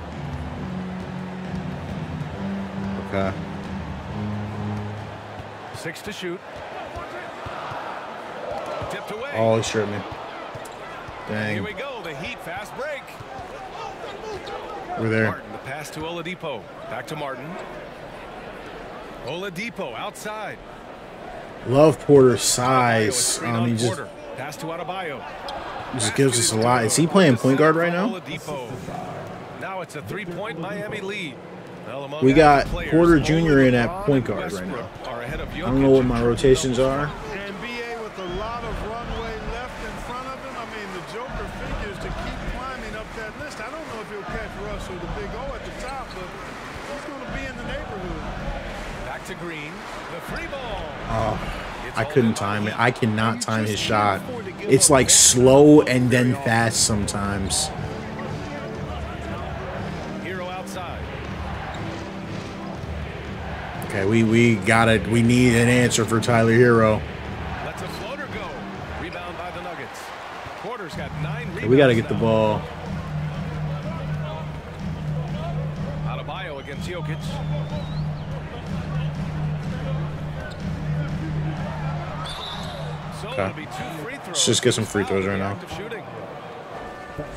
Okay. Six to shoot. Oh, he stripped me. Here we go. The Heat fast break. We're there. Martin, the pass to Oladipo. Back to Martin. Oladipo outside. Love Porter's size. Um, he just. Pass to Adebayo. just gives us a lot. Is he playing point guard right now? Now it's a three-point Miami lead. We got Porter Jr. in at point guard right now. are ahead of I don't know what my rotations are. NBA with a lot of runway left in front of him. I mean, the Joker figures to keep climbing up that list. I don't know if he'll catch Russ or the Big O at the top, but he's going to be in the neighborhood. Back to Green. The free ball. Oh, I couldn't time it. I cannot time his shot. It's like slow and then fast sometimes. Herro outside. Okay, we we got it. We need an answer for Tyler Herro. Lets a floater go. Rebound by the Nuggets. Porter's got nine rebounds. We got to get the ball. Okay. it'll be two free throws. Let's just get some free throws right now.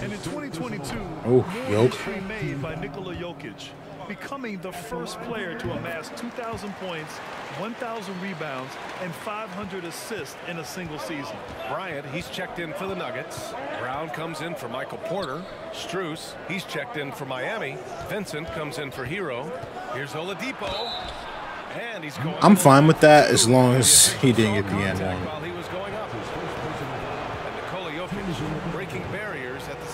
And in 2022, Oh, more Jokic. history made by Nikola Jokic. becoming the first player to amass 2,000 points, 1,000 rebounds, and 500 assists in a single season. Bryant, he's checked in for the Nuggets. Brown comes in for Michael Porter. Strus, he's checked in for Miami. Vincent comes in for Herro. Here's Oladipo. And he's going I'm fine with that as long as he didn't get the end one. While he was going up. And Nikola Jokic breaking barriers at the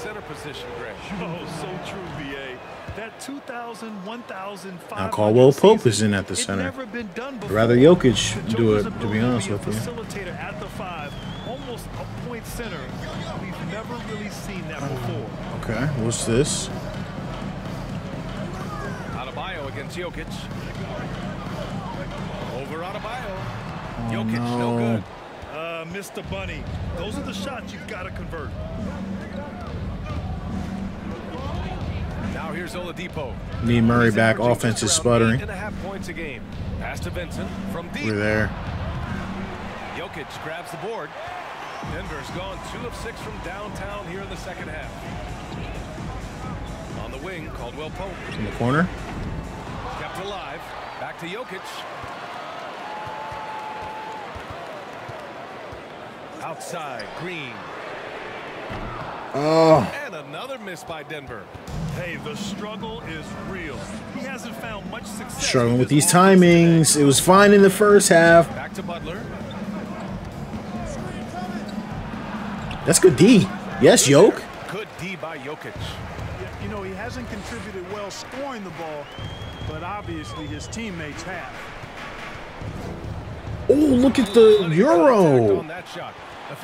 center position, Greg. Oh, so true, VA. That 2,000, 1,000, Now Caldwell Pope is in at the it's center. never been done before. rather Jokic The do it, to be honest with you. Facilitator at the five, almost a point center. We've never really seen that before. Okay, what's this? Adebayo against Jokic. Over Adebayo. Jokic, no. no. good. Uh, Mr. Bunny, those are the shots you've got to convert. Now here's Oladipo. Need Murray back. Offense is sputtering. Eight and a half points a game. Pass to Vincent from deep. We're there. Jokic grabs the board. Denver's gone two of six from downtown here in the second half. On the wing, Caldwell Pope. In the corner. Kept alive. Back to Jokic. Outside, Green. Oh, And another miss by Denver. Hey, the struggle is real. He hasn't found much success. struggling with these offense today. timings. It was fine in the first half. Back to Butler. That's good D. Yes, Yoke. Good D by Jokic. Yeah, You know, he hasn't contributed well scoring the ball, but obviously his teammates have. Oh, look at the Euro. on that shot.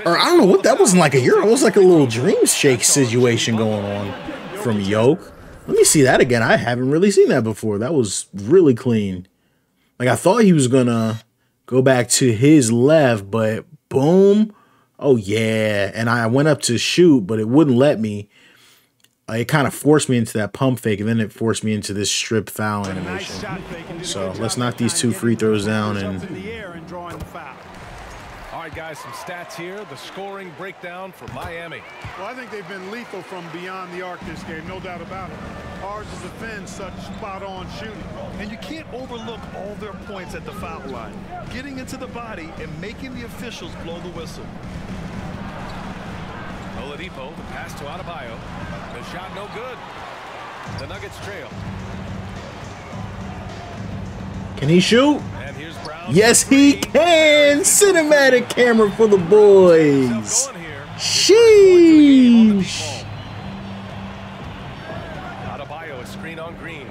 Or I don't know what that wasn't like a Euro. It was like a little dream shake situation going on from Yoke. Let me see that again. I haven't really seen that before. That was really clean. Like I thought he was gonna go back to his left, but boom. Oh yeah. And I went up to shoot, but it wouldn't let me. Uh, It kind of forced me into that pump fake, and then it forced me into this strip foul animation. shot fake and did a So, let's knock these two free throws down and- right, guys, some stats here. The scoring breakdown for Miami. Well, I think they've been lethal from beyond the arc this game, no doubt about it. Hard to defend such spot-on shooting. And you can't overlook all their points at the foul line. Getting into the body and making the officials blow the whistle. Oladipo, the pass to Adebayo. The shot no good. The Nuggets trail. Can he shoot? And here's Brown. Yes, he can. Cinematic camera for the boys. Sheesh. Adebayo, a screen on Green.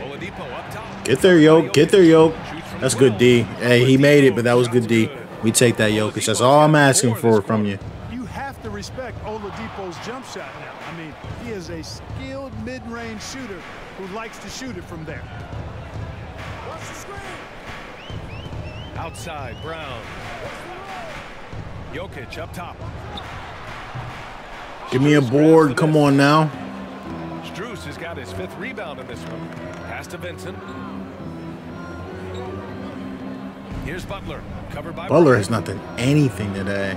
Oladipo up top. Get there, Yoke. Get there, Yoke. That's good D. Hey, he made it, but that was good D. We take that, Jokic. That's all I'm asking for from you. You have to respect Oladipo's jump shot now. I mean, he is a skilled mid-range shooter who likes to shoot it from there. Outside, Brown. Jokic up top. Give me a board. Come on now. Strus has got his fifth rebound in this one. Pass to Vincent. Here's Butler, covered by Butler has not done anything today.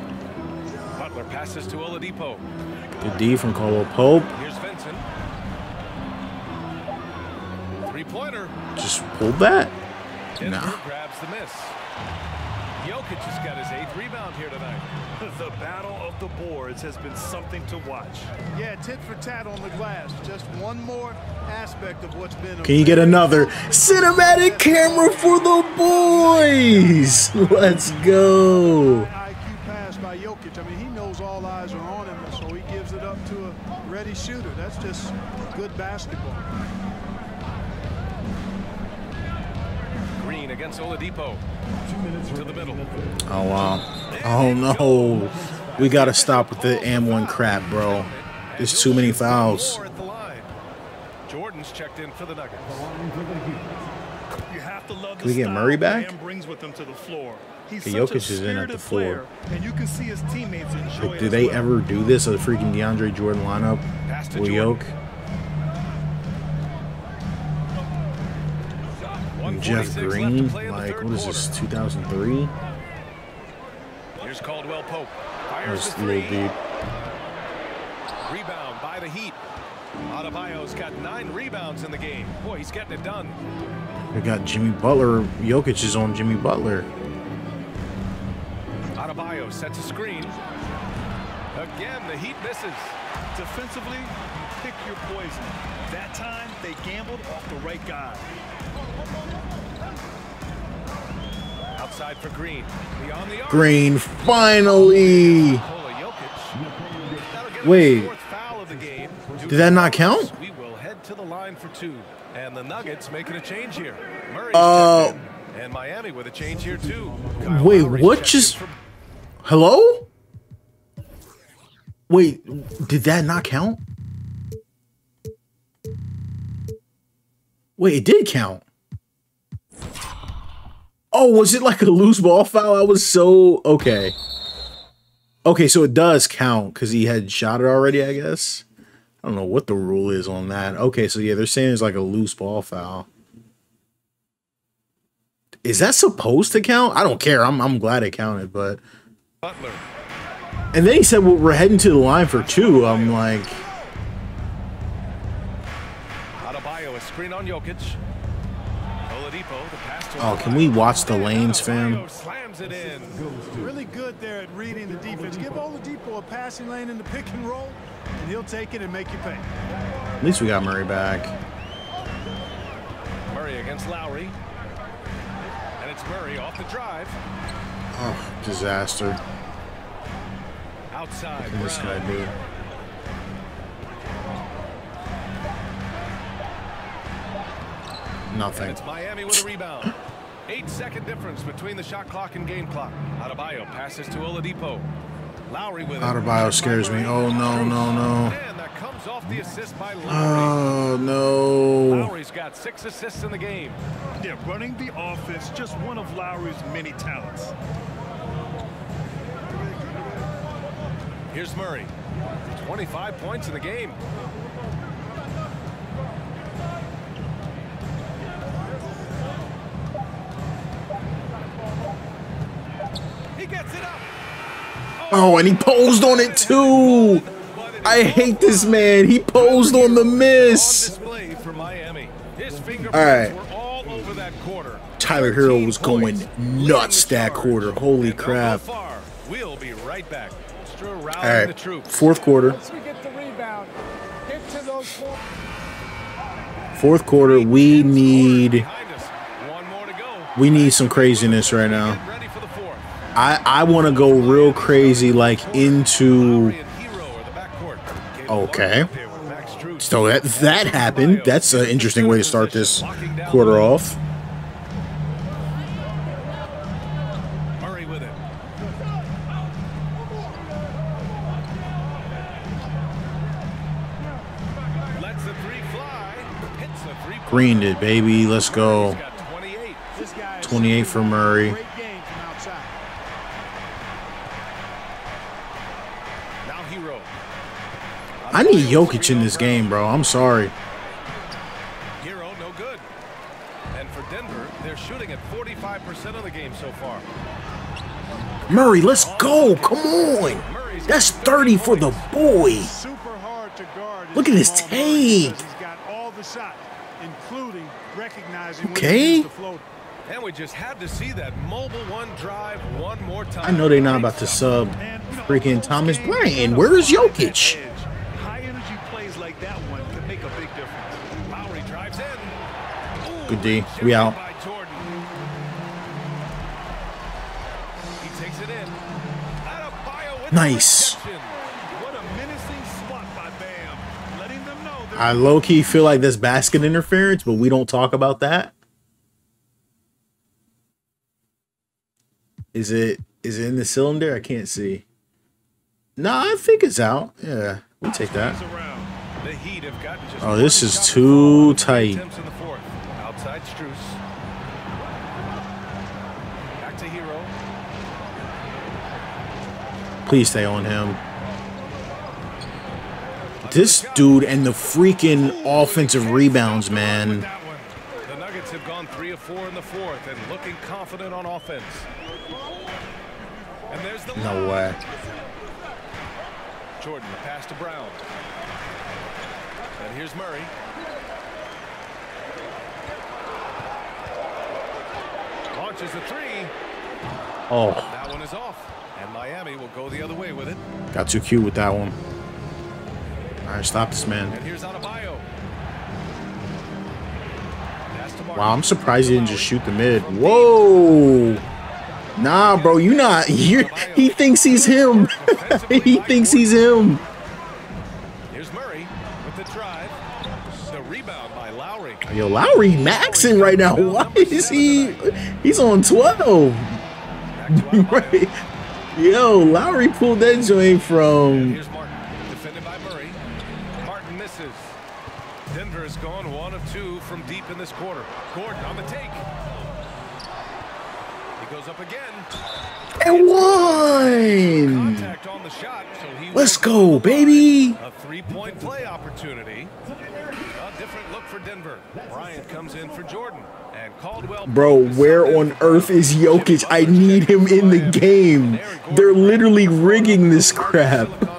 Butler passes to Oladipo. Good D from Caldwell Pope. Three-pointer. Just pulled that. Denver Nah. grabs the miss. Jokic has got his eighth rebound here tonight. The battle of the boards has been something to watch. Yeah, tit for tat on the glass. Just one more aspect of what's been. Can you get another cinematic camera for the boys? Let's go. IQ pass by Jokic. I mean, he knows all eyes are on him, so he gives it up to a ready shooter. That's just good basketball. Green against Oladipo. To the middle. Oh wow. Oh no. We gotta stop with the M1 crap, bro. There's too many fouls. Four at the line. Jordan's checked in for the Nuggets. You have to love Can we get Murray back? Graham brings with him to the floor. He's such Jokic is in at the floor. and you can see his teammates enjoy Like, do they ever do this? A freaking DeAndre Jordan lineup to with. Yoke? 146 Jeff Green? play Like, what is this, 2003? Here's Caldwell Pope. Fires This the little three. dude. Rebound by the Heat. Adebayo's got nine rebounds in the game. Boy, he's getting it done. We got Jimmy Butler. Jokic is on Jimmy Butler. Adebayo sets a screen. Again, the Heat misses. Defensively, pick your poison. That time, they gambled off the right guy. Outside for Green. Beyond the arc. Green, finally. Nikola Jokic. That'll get him Wait. his fourth foul of the game. Did that not count? We will head to the line for two. And the Nuggets making a change here. Murray's Uh. And Miami with a change here too. Kyle Wait, Lowry's what just- Hello? Wait, did that not count? Wait, it did count. Oh, was it like a loose ball foul? I was so okay. Okay, so it does count because he had shot it already, I guess. I don't know what the rule is on that. Okay, so yeah, they're saying it's like a loose ball foul. Is that supposed to count? I don't care. I'm I'm glad it counted, but Butler. and then he said well, we're heading to the line for two. I'm like, Adebayo, a screen on Jokic. Oh, can we watch the lanes, fam? Adebayo slams it in. Really good there at reading the defense. Give Oladipo a passing lane in the pick and roll, and he'll take it and make you pay. At least we got Murray back. Murray against Lowry. And it's Murray off the drive. Oh, disaster. Outside. What this guy Brown. do? Nothing. It's Miami with a rebound. Eight second difference between the shot clock and game clock. Adebayo passes to Oladipo. Lowry with it. Adebayo scares me. Oh no, no, no. And that comes off the assist by Lowry. Oh no. Lowry's got six assists in the game. Yeah, running the offense, just one of Lowry's many talents. Here's Murray. 25 points in the game. He gets it up. Oh, and he posed on it too. I hate this man. He posed on the miss. All right. Tyler Herro was going nuts that quarter. Holy crap. All right, fourth quarter. Fourth quarter. We need we need some craziness right now. Get ready for the fourth. I I want to go real crazy like into. Lowry and Herro are the backcourt. Gave a Okay. look there with Max Strus. So that that happened. That's an interesting way to start this quarter off. Murray with it. Lets the three fly. Hits the three. Greened baby. Let's go. He's got 28. This guy is 28 for Murray. Need Jokic in this game, bro. I'm sorry. Herro, no good. And for Denver, they're shooting at 45% of the game so far. Murray, let's go. Come on. That's 30 for the boy. Super hard to guard. Look at his Jamal Murray tape. He's got all the shots, including recognizing Okay. he hits the floater. And we just had to see that mobile one drive one more time. I know they're not about to sub And, you know, freaking Thomas games, Bryant. Where is gotta Jokic? edge. High energy plays like that one can make a big difference. Lowry drives in. Ooh, Good D. shifted We out. by Jordan. He takes it in. Adebayo with the Nice. reception. What a menacing spot by Bam, letting them know they're I low key feel like this basket interference, but we don't talk about that. Is it is it in the cylinder? I can't see. Nah, I think it's out. Yeah, we'll take that. around. The Heat have gotten just Oh, this is too tight. attempts in the fourth. Outside Strus. Back to Herro. Please stay on him. This dude and the freaking offensive rebounds, man. The Nuggets have gone three of four in the fourth and looking confident on offense. And there's the No way. Jordan, the pass to Brown. And here's Murray. Launches a three. Oh, That one is off. And Miami will go the other way with it. got too cute with that one. All right, stop this man. And here's Adebayo. Pass to Martin. Wow, I'm surprised he didn't just shoot the mid. Whoa. Nah, bro, you not. you he thinks he's him. he thinks he's him. Here's Murray with the drive. The rebound by Lowry. Yo, Lowry maxing right now. Why is he? He's on 12. Back to Adebayo. Right. Yo, Lowry pulled that joint from. Here's Martin, defended by Murray. Martin misses. Denver has gone one of two from deep in this quarter. Gordon on the take. He goes up again. And one. Contact on the shot, so he Let's go, baby. A three-point play opportunity. A different look for Denver. Bryant comes in for Jordan. And Caldwell. Bro, where on earth is Jokic? I need him in the game. They're literally rigging this crap.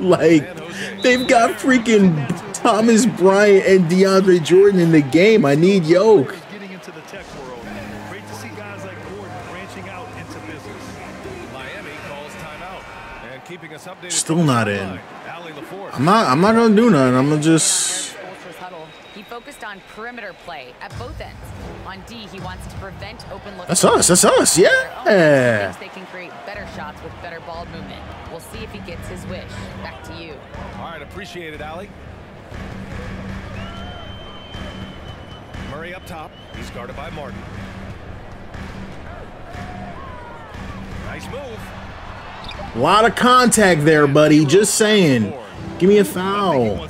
Like, they've got freaking Thomas Bryant and DeAndre Jordan in the game. I need Yoke. Is getting into the tech world. Great to see guys like Gordon branching out into business. Miami calls timeout. And keeping us updated. Still not in. sideline, Allie LaForce. I'm not. I'm not gonna do nothing. I'm gonna just. He focused on perimeter play at both ends. On D, he wants to prevent open looks. That's us. That's us. Their. Yeah. Oh, they can create better shots with better ball movement. We'll see if he gets his wish. Back to you. All right, appreciate it, Allie. Murray up top. He's guarded by Martin. Nice move. A lot of contact there, buddy. Just saying. Give me a think he foul.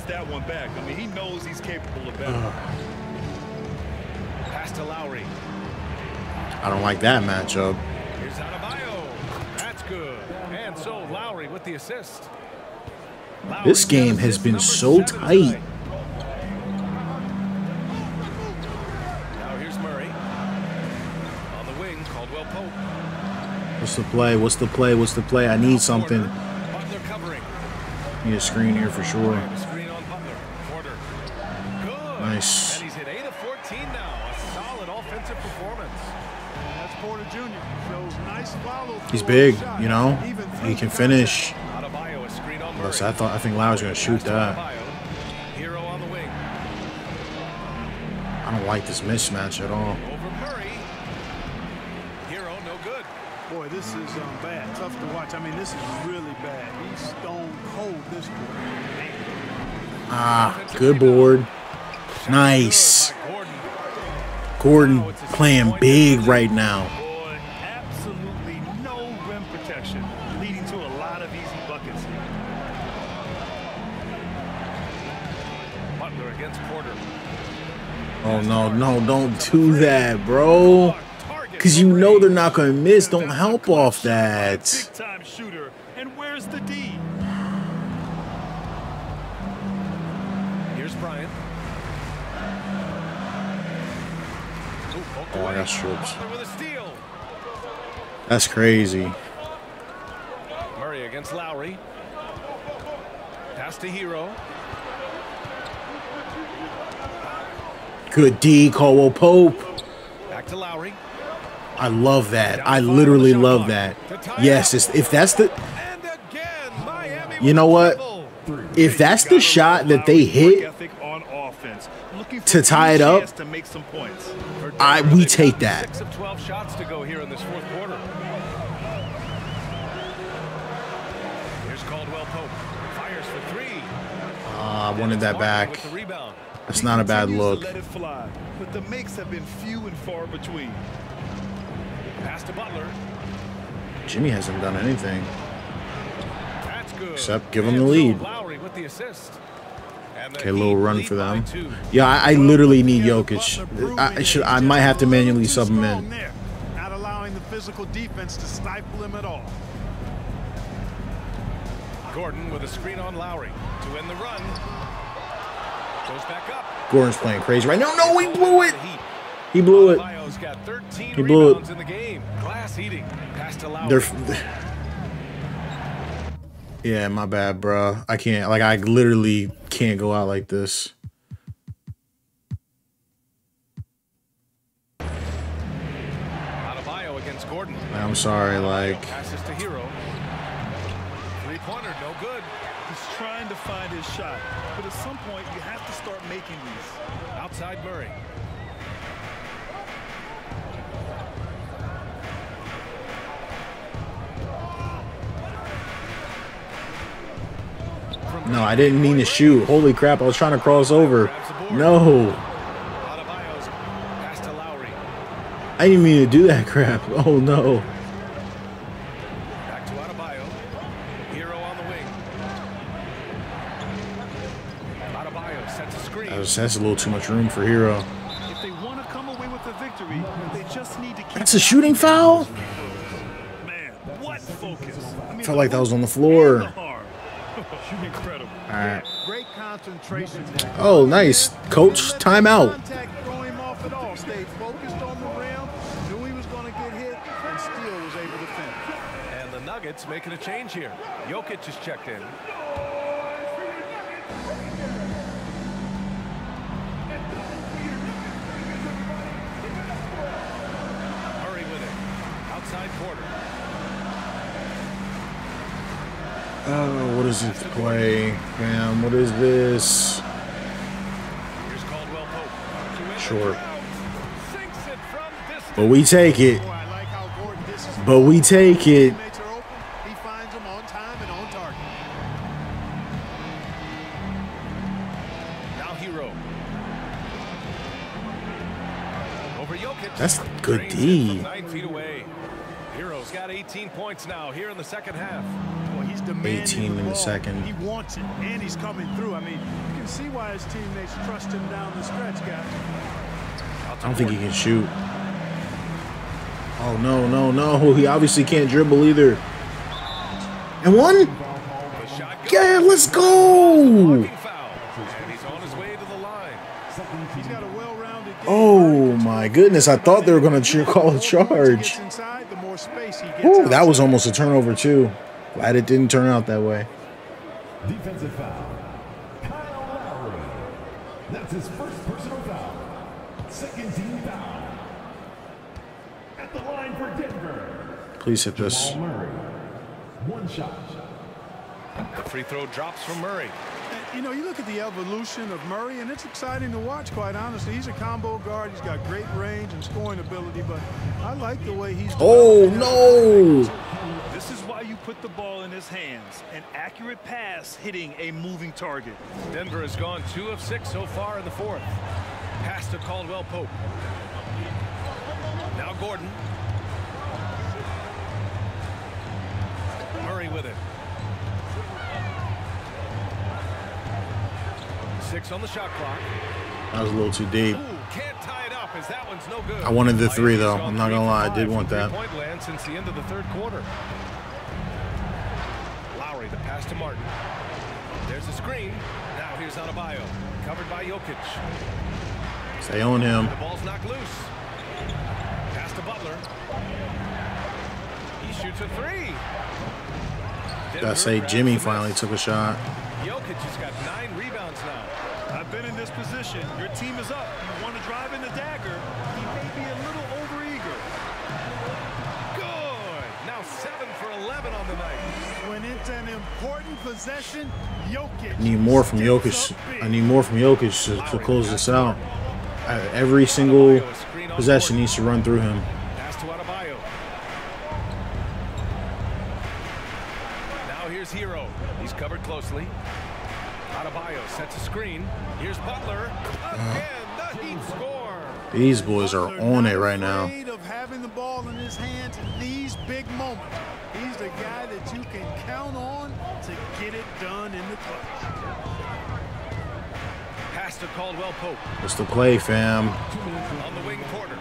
I don't like that matchup. Here's Adebayo. That's good. And so Lowry with the assist. Lowry This game has been so tight. tonight. Now here's Murray. On the wing, Caldwell Pope. What's the play? What's the play? What's the play? I need something. Porter. Butler covering. Need a screen here for sure. Screen on Butler. Porter. Good. Nice. He's big, you know. He can finish. Adebayo, a screen on Murray. Plus, I thought I think Lowry's gonna shoot that. Adebayo. Herro on the. I don't like this mismatch at all. Over Murray. Herro, no good. Boy, this is um, bad. Tough to watch. I mean, this is really bad. He's stone cold this quarter. Ah, good board. Nice. Gordon playing big right now. Oh no, no, don't do that, bro. Cause you know they're not gonna miss. Don't help off that. Big time shooter. And where's the D? Here's Bryant. Oh, I got strips. Butler with a steal. That's crazy. Murray against Lowry. Pass to Herro. Good D, Caldwell Pope. Back to Lowry. I love that. I literally love that. Yes, it's, if that's the And again, Miami You know what? if that's the shot that they hit, ethic on offense. Looking for to tie it up, chance to make some points. For I we take that. Six of 12 shots to go here in this fourth quarter. Here's Caldwell Pope. Fires for three. Ah, I wanted that back. That's not a bad look. Fly, but the makes have been few and far between. Pass to Butler. Jimmy hasn't done anything. That's good. Except give him the lead. Lowry with the assist. Okay, a little run for them. Yeah, I, I literally need Jokic. I, I should. I might have to manually sub him in. Not allowing the physical defense to stifle him at all. Gordon with a screen on Lowry to end the run. Gordon's playing crazy right now. No, he blew it. He blew it. He blew it. They're. yeah, my bad, bro. I can't. Like, I literally can't go out like this. I'm sorry, like. Passes to Herro. Three pointer, no good. He's trying to find his shot. No, I didn't mean to shoot. Holy crap, I was trying to cross over. No. Adebayo's pass to Lowry. I didn't mean to do that crap. Oh no. Back to Adebayo. Herro on the wing. Adebayo sets a screen. That was, that's a little too much room for Herro. If they want to come away with the victory, they just need to keep That's a shooting foul? Man, what focus. I Felt like that was on the floor. Oh, going to get hit, and still was able to finish. And the Nuggets making a change here. Jokic is checked in. Oh, what is this play? Fam, what is this? Short. But we take it. But we take it. That's good D. Nine feet. Herro's got 18 points now here in the second half. Boy, he's demanding 18 in the second. He wants it, and he's coming through. I mean, you can see why his teammates trust him down the stretch, guys. I don't think he can shoot. Oh, no, no, no. He obviously can't dribble either. And one? The shot goes. Yeah, let's go. Blocking foul. And he's on his way to the line. He's got a well-rounded game. Oh, my goodness. I thought they were going to call a charge. gets inside, the more space he gets Ooh, that was almost a turnover, too. Glad it didn't turn out that way. Defensive foul. Kyle Lowry. That's his first personal foul. Second team foul. At the line for Denver. Please hit this. Jamal Murray. One shot. The free throw drops from Murray. And, You know, you look at the evolution of Murray, and it's exciting to watch, quite honestly. He's a combo guard. He's got great range and scoring ability, but I like the way he's Oh, no. This is why you put the ball in his hands. An accurate pass hitting a moving target. Denver has gone two of six so far in the fourth. Pass to Caldwell Pope. Now Gordon. Murray with it. Six on the shot clock. That was a little too deep. Ooh, can't tie it up as that one's no good. I wanted the three, though. I'm not gonna lie, I did want that. three-point land since the end of the third quarter. Lowry, the pass to Martin. There's a screen. Now here's Adebayo, covered by Jokic. Stay on him. The ball's knocked loose. Pass to Butler. He shoots a three. Gotta say, Jimmy finally took a shot. Jokic has got nine rebounds now. I've been in this position. Your team is up. You want to drive in the dagger. He may be a little overeager. Good. Now seven for 11 on the night. When it's an important possession, Jokic. I need more from steps Jokic. I need more from Jokic to, to close this out. Every single possession needs to run through him. Screen. Here's Butler. Again, the Heat score. These boys are on it right now. of having the ball in his hands in these big moments. He's the guy that you can count on to get it done in the clutch. Pass to Caldwell Pope. What's the play, fam? On the wing corner.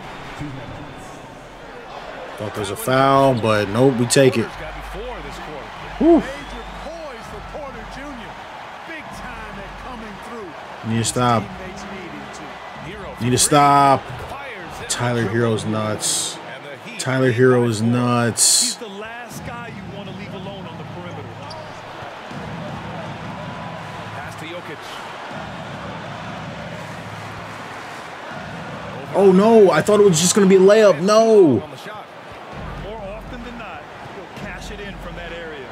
Thought there's a foul, but nope, we take it. Porter's got four this quarter. Whew. Need to stop. Need to stop. Tyler Herro's nuts. Tyler Herro is nuts. Oh no, I thought it was just going to be a layup. No.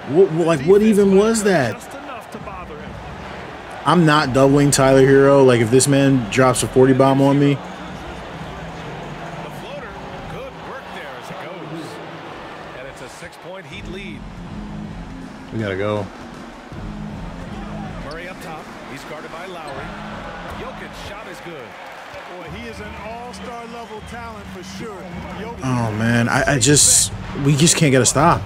What, like, what even was that? I'm not doubling Tyler Herro. Like, if this man drops a 40 bomb on me, The floater. Good work there as it goes. And it's a six-point Heat lead. we gotta go. Murray up top. He's guarded by Lowry. Jokic shot is good. Boy, he is an all-star level talent for sure. Jokic Oh man, I, I just we just can't get a stop.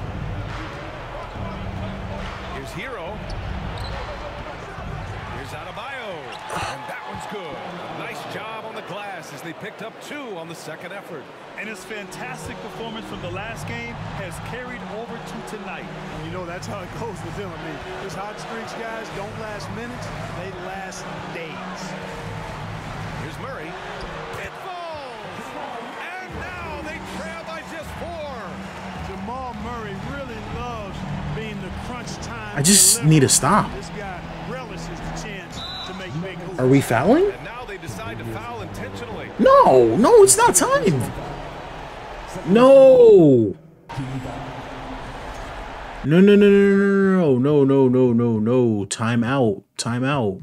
Moves. Are we fouling? And now they decide to foul intentionally. No, no, it's not time. No. No, no, no, no, no, no, no, no, no, no. Time out. Time out.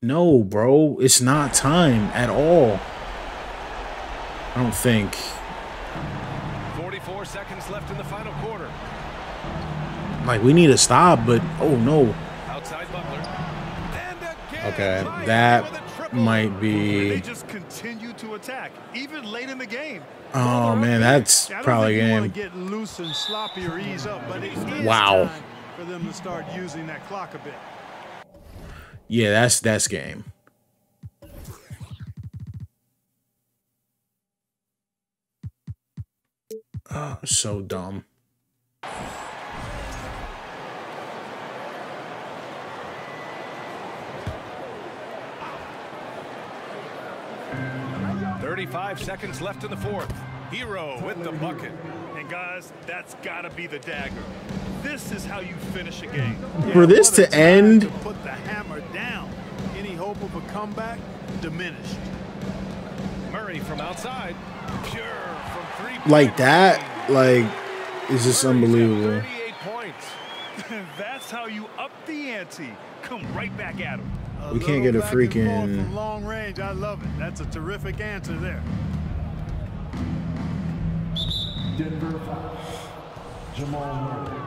No, bro. It's not time at all. I don't think. Like, we need to stop, but oh no. Outside Butler. And again, Okay, that with a might They be. just continue to attack, even late in the game. Oh man, that's probably think game. get loose and sloppy or ease up, but it is Wow. for them to start using that clock a bit. Yeah, that's that's game. Oh, so dumb. Thirty-five seconds left in the fourth. Herro with the bucket. And guys, that's got to be the dagger. This is how you finish a game. For this to end, to put the hammer down. Any hope of a comeback diminished. Murray from outside. Pure from three. like that, like, is just unbelievable. That's how you up the ante. Come right back at him. A We can't get a back and freaking- long range. I love it. That's a terrific answer there. Denver foul. Jamal Murray.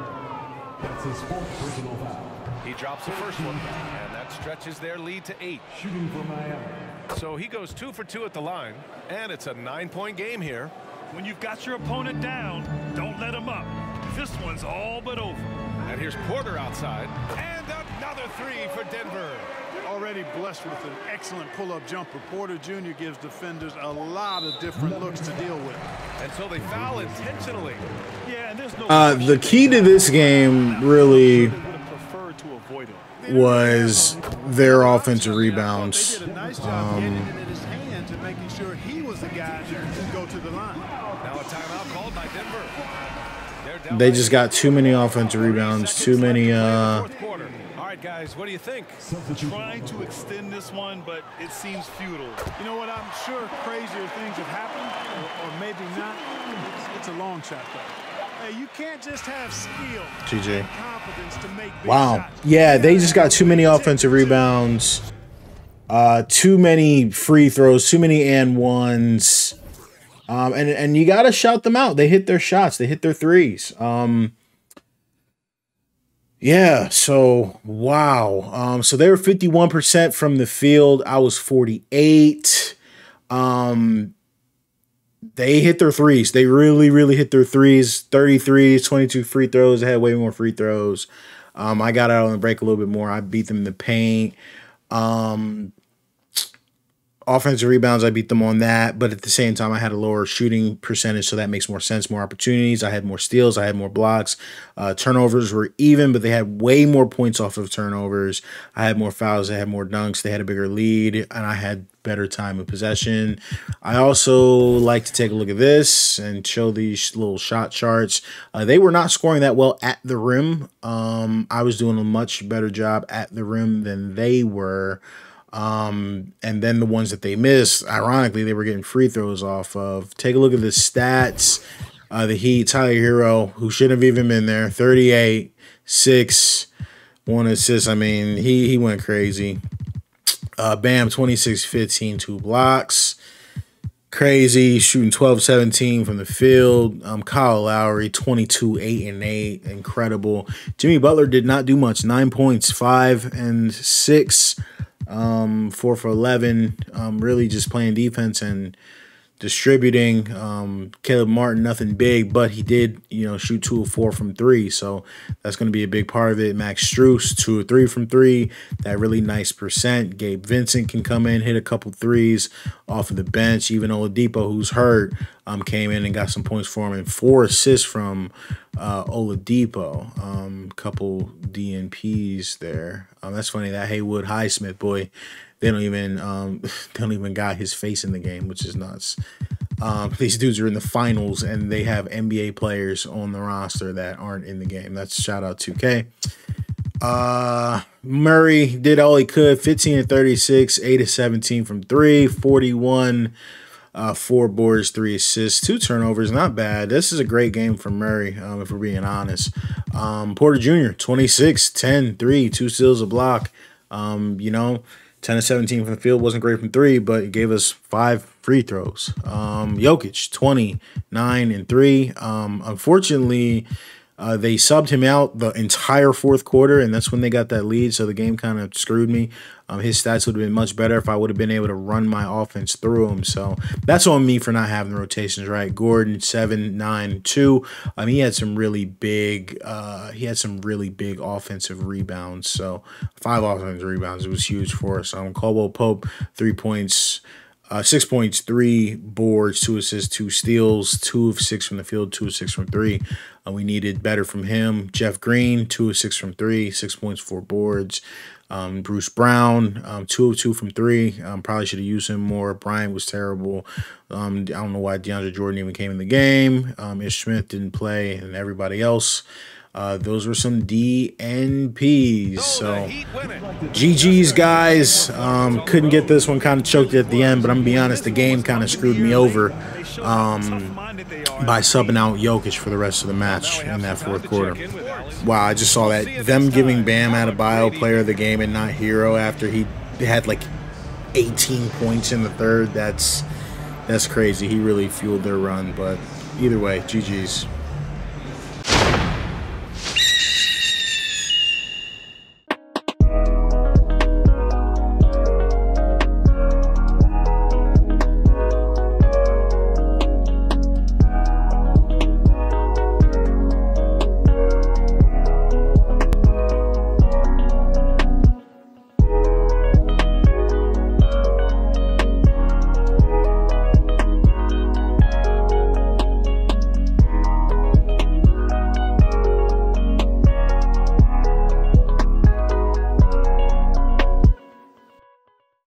That's his fourth personal foul. He drops the first one, and that stretches their lead to eight. Shooting for Miami. So he goes two for two at the line, and it's a nine-point game here. When you've got your opponent down, don't let him up. This one's all but over. And here's Porter outside, and another three for Denver already blessed with an excellent pull-up jumper. Porter Jr. gives defenders a lot of different looks to deal with. And so they foul intentionally. Yeah, and there's no uh, the key to this game really was their offensive rebounds. Um, they just got too many offensive rebounds, too many uh, guys, what do you think? Trying to extend this one, but it seems futile. You know what? I'm sure crazier things have happened, or, or maybe not. It's, it's a long shot, though. Hey, you can't just have skill GG. and confidence to make big Wow. shots. Yeah, they just got too many offensive rebounds. Uh, too many free throws, too many and ones. Um, and and you gotta shout them out. They hit their shots. They hit their threes. Um, yeah. So wow. Um, so they were fifty one percent from the field. I was forty eight. Um, they hit their threes. They really, really hit their threes. 33s, 22 free throws. They had way more free throws. Um, I got out on the break a little bit more. I beat them in the paint. Um, offensive rebounds, I beat them on that. But at the same time, I had a lower shooting percentage, so that makes more sense. More opportunities. I had more steals. I had more blocks. Uh, turnovers were even, but they had way more points off of turnovers. I had more fouls. I had more dunks. They had a bigger lead, and I had better time of possession. I also like to take a look at this and show these little shot charts. Uh, they were not scoring that well at the rim. Um, I was doing a much better job at the rim than they were. Um, and then the ones that they missed, ironically, they were getting free throws off of. Take a look at the stats. Uh, the Heat, Tyler Herro, who shouldn't have even been there, 38, 6, one assist. I mean, he, he went crazy. Uh, Bam, 26, 15, two blocks. Crazy, shooting 12, 17 from the field. Um, Kyle Lowry, 22, 8, and 8. Incredible. Jimmy Butler did not do much. Nine points, five and six, um, four for 11. Um, really just playing defense and distributing. Um, Caleb Martin, nothing big, but he did, you know, shoot two or four from three. So that's going to be a big part of it. Max Strus, two or three from three. That really nice percent. Gabe Vincent can come in, hit a couple threes off of the bench. Even Oladipo, who's hurt, um, came in and got some points for him. And four assists from uh, Oladipo. Um, couple DNPs there. Um, that's funny. That Haywood Highsmith boy they don't even um, they don't even got his face in the game, which is nuts. Um, these dudes are in the finals and they have NBA players on the roster that aren't in the game. That's shout out 2K. Uh, Murray did all he could 15 to 36, 8 to 17 from 3, 41, uh, four boards, three assists, two turnovers. Not bad. This is a great game for Murray, um, if we're being honest. Um, Porter Jr., 26, 10, 3, two steals, a block. Um, you know, 10 to 17 from the field wasn't great from three, but it gave us five free throws. Um, Jokic, 29 and three. Um, unfortunately, uh, they subbed him out the entire fourth quarter, and that's when they got that lead. So the game kind of screwed me. Um, his stats would have been much better if I would have been able to run my offense through him. So that's on me for not having the rotations right. Gordon seven nine two. Um, he had some really big. Uh, he had some really big offensive rebounds. So five offensive rebounds. It was huge for us. Um, Caldwell Pope three points. Uh, six points, three boards, two assists, two steals, two of six from the field, two of six from three. Uh, we needed better from him. Jeff Green, two of six from three, six points, four boards. Um, Bruce Brown, um, two of two from three. Um, probably should have used him more. Bryant was terrible. Um, I don't know why DeAndre Jordan even came in the game. Um, Ish Smith didn't play, and everybody else. Uh, those were some DNPs. So GG's guys. Um, couldn't get this one. Kind of choked at the end, but I'm gonna be honest. The game kind of screwed me over um, by subbing out Jokic for the rest of the match in that fourth quarter. Wow, I just saw that them giving Bam Adebayo player of the game and not Herro after he had like 18 points in the third. That's that's crazy. He really fueled their run, but either way, GG's.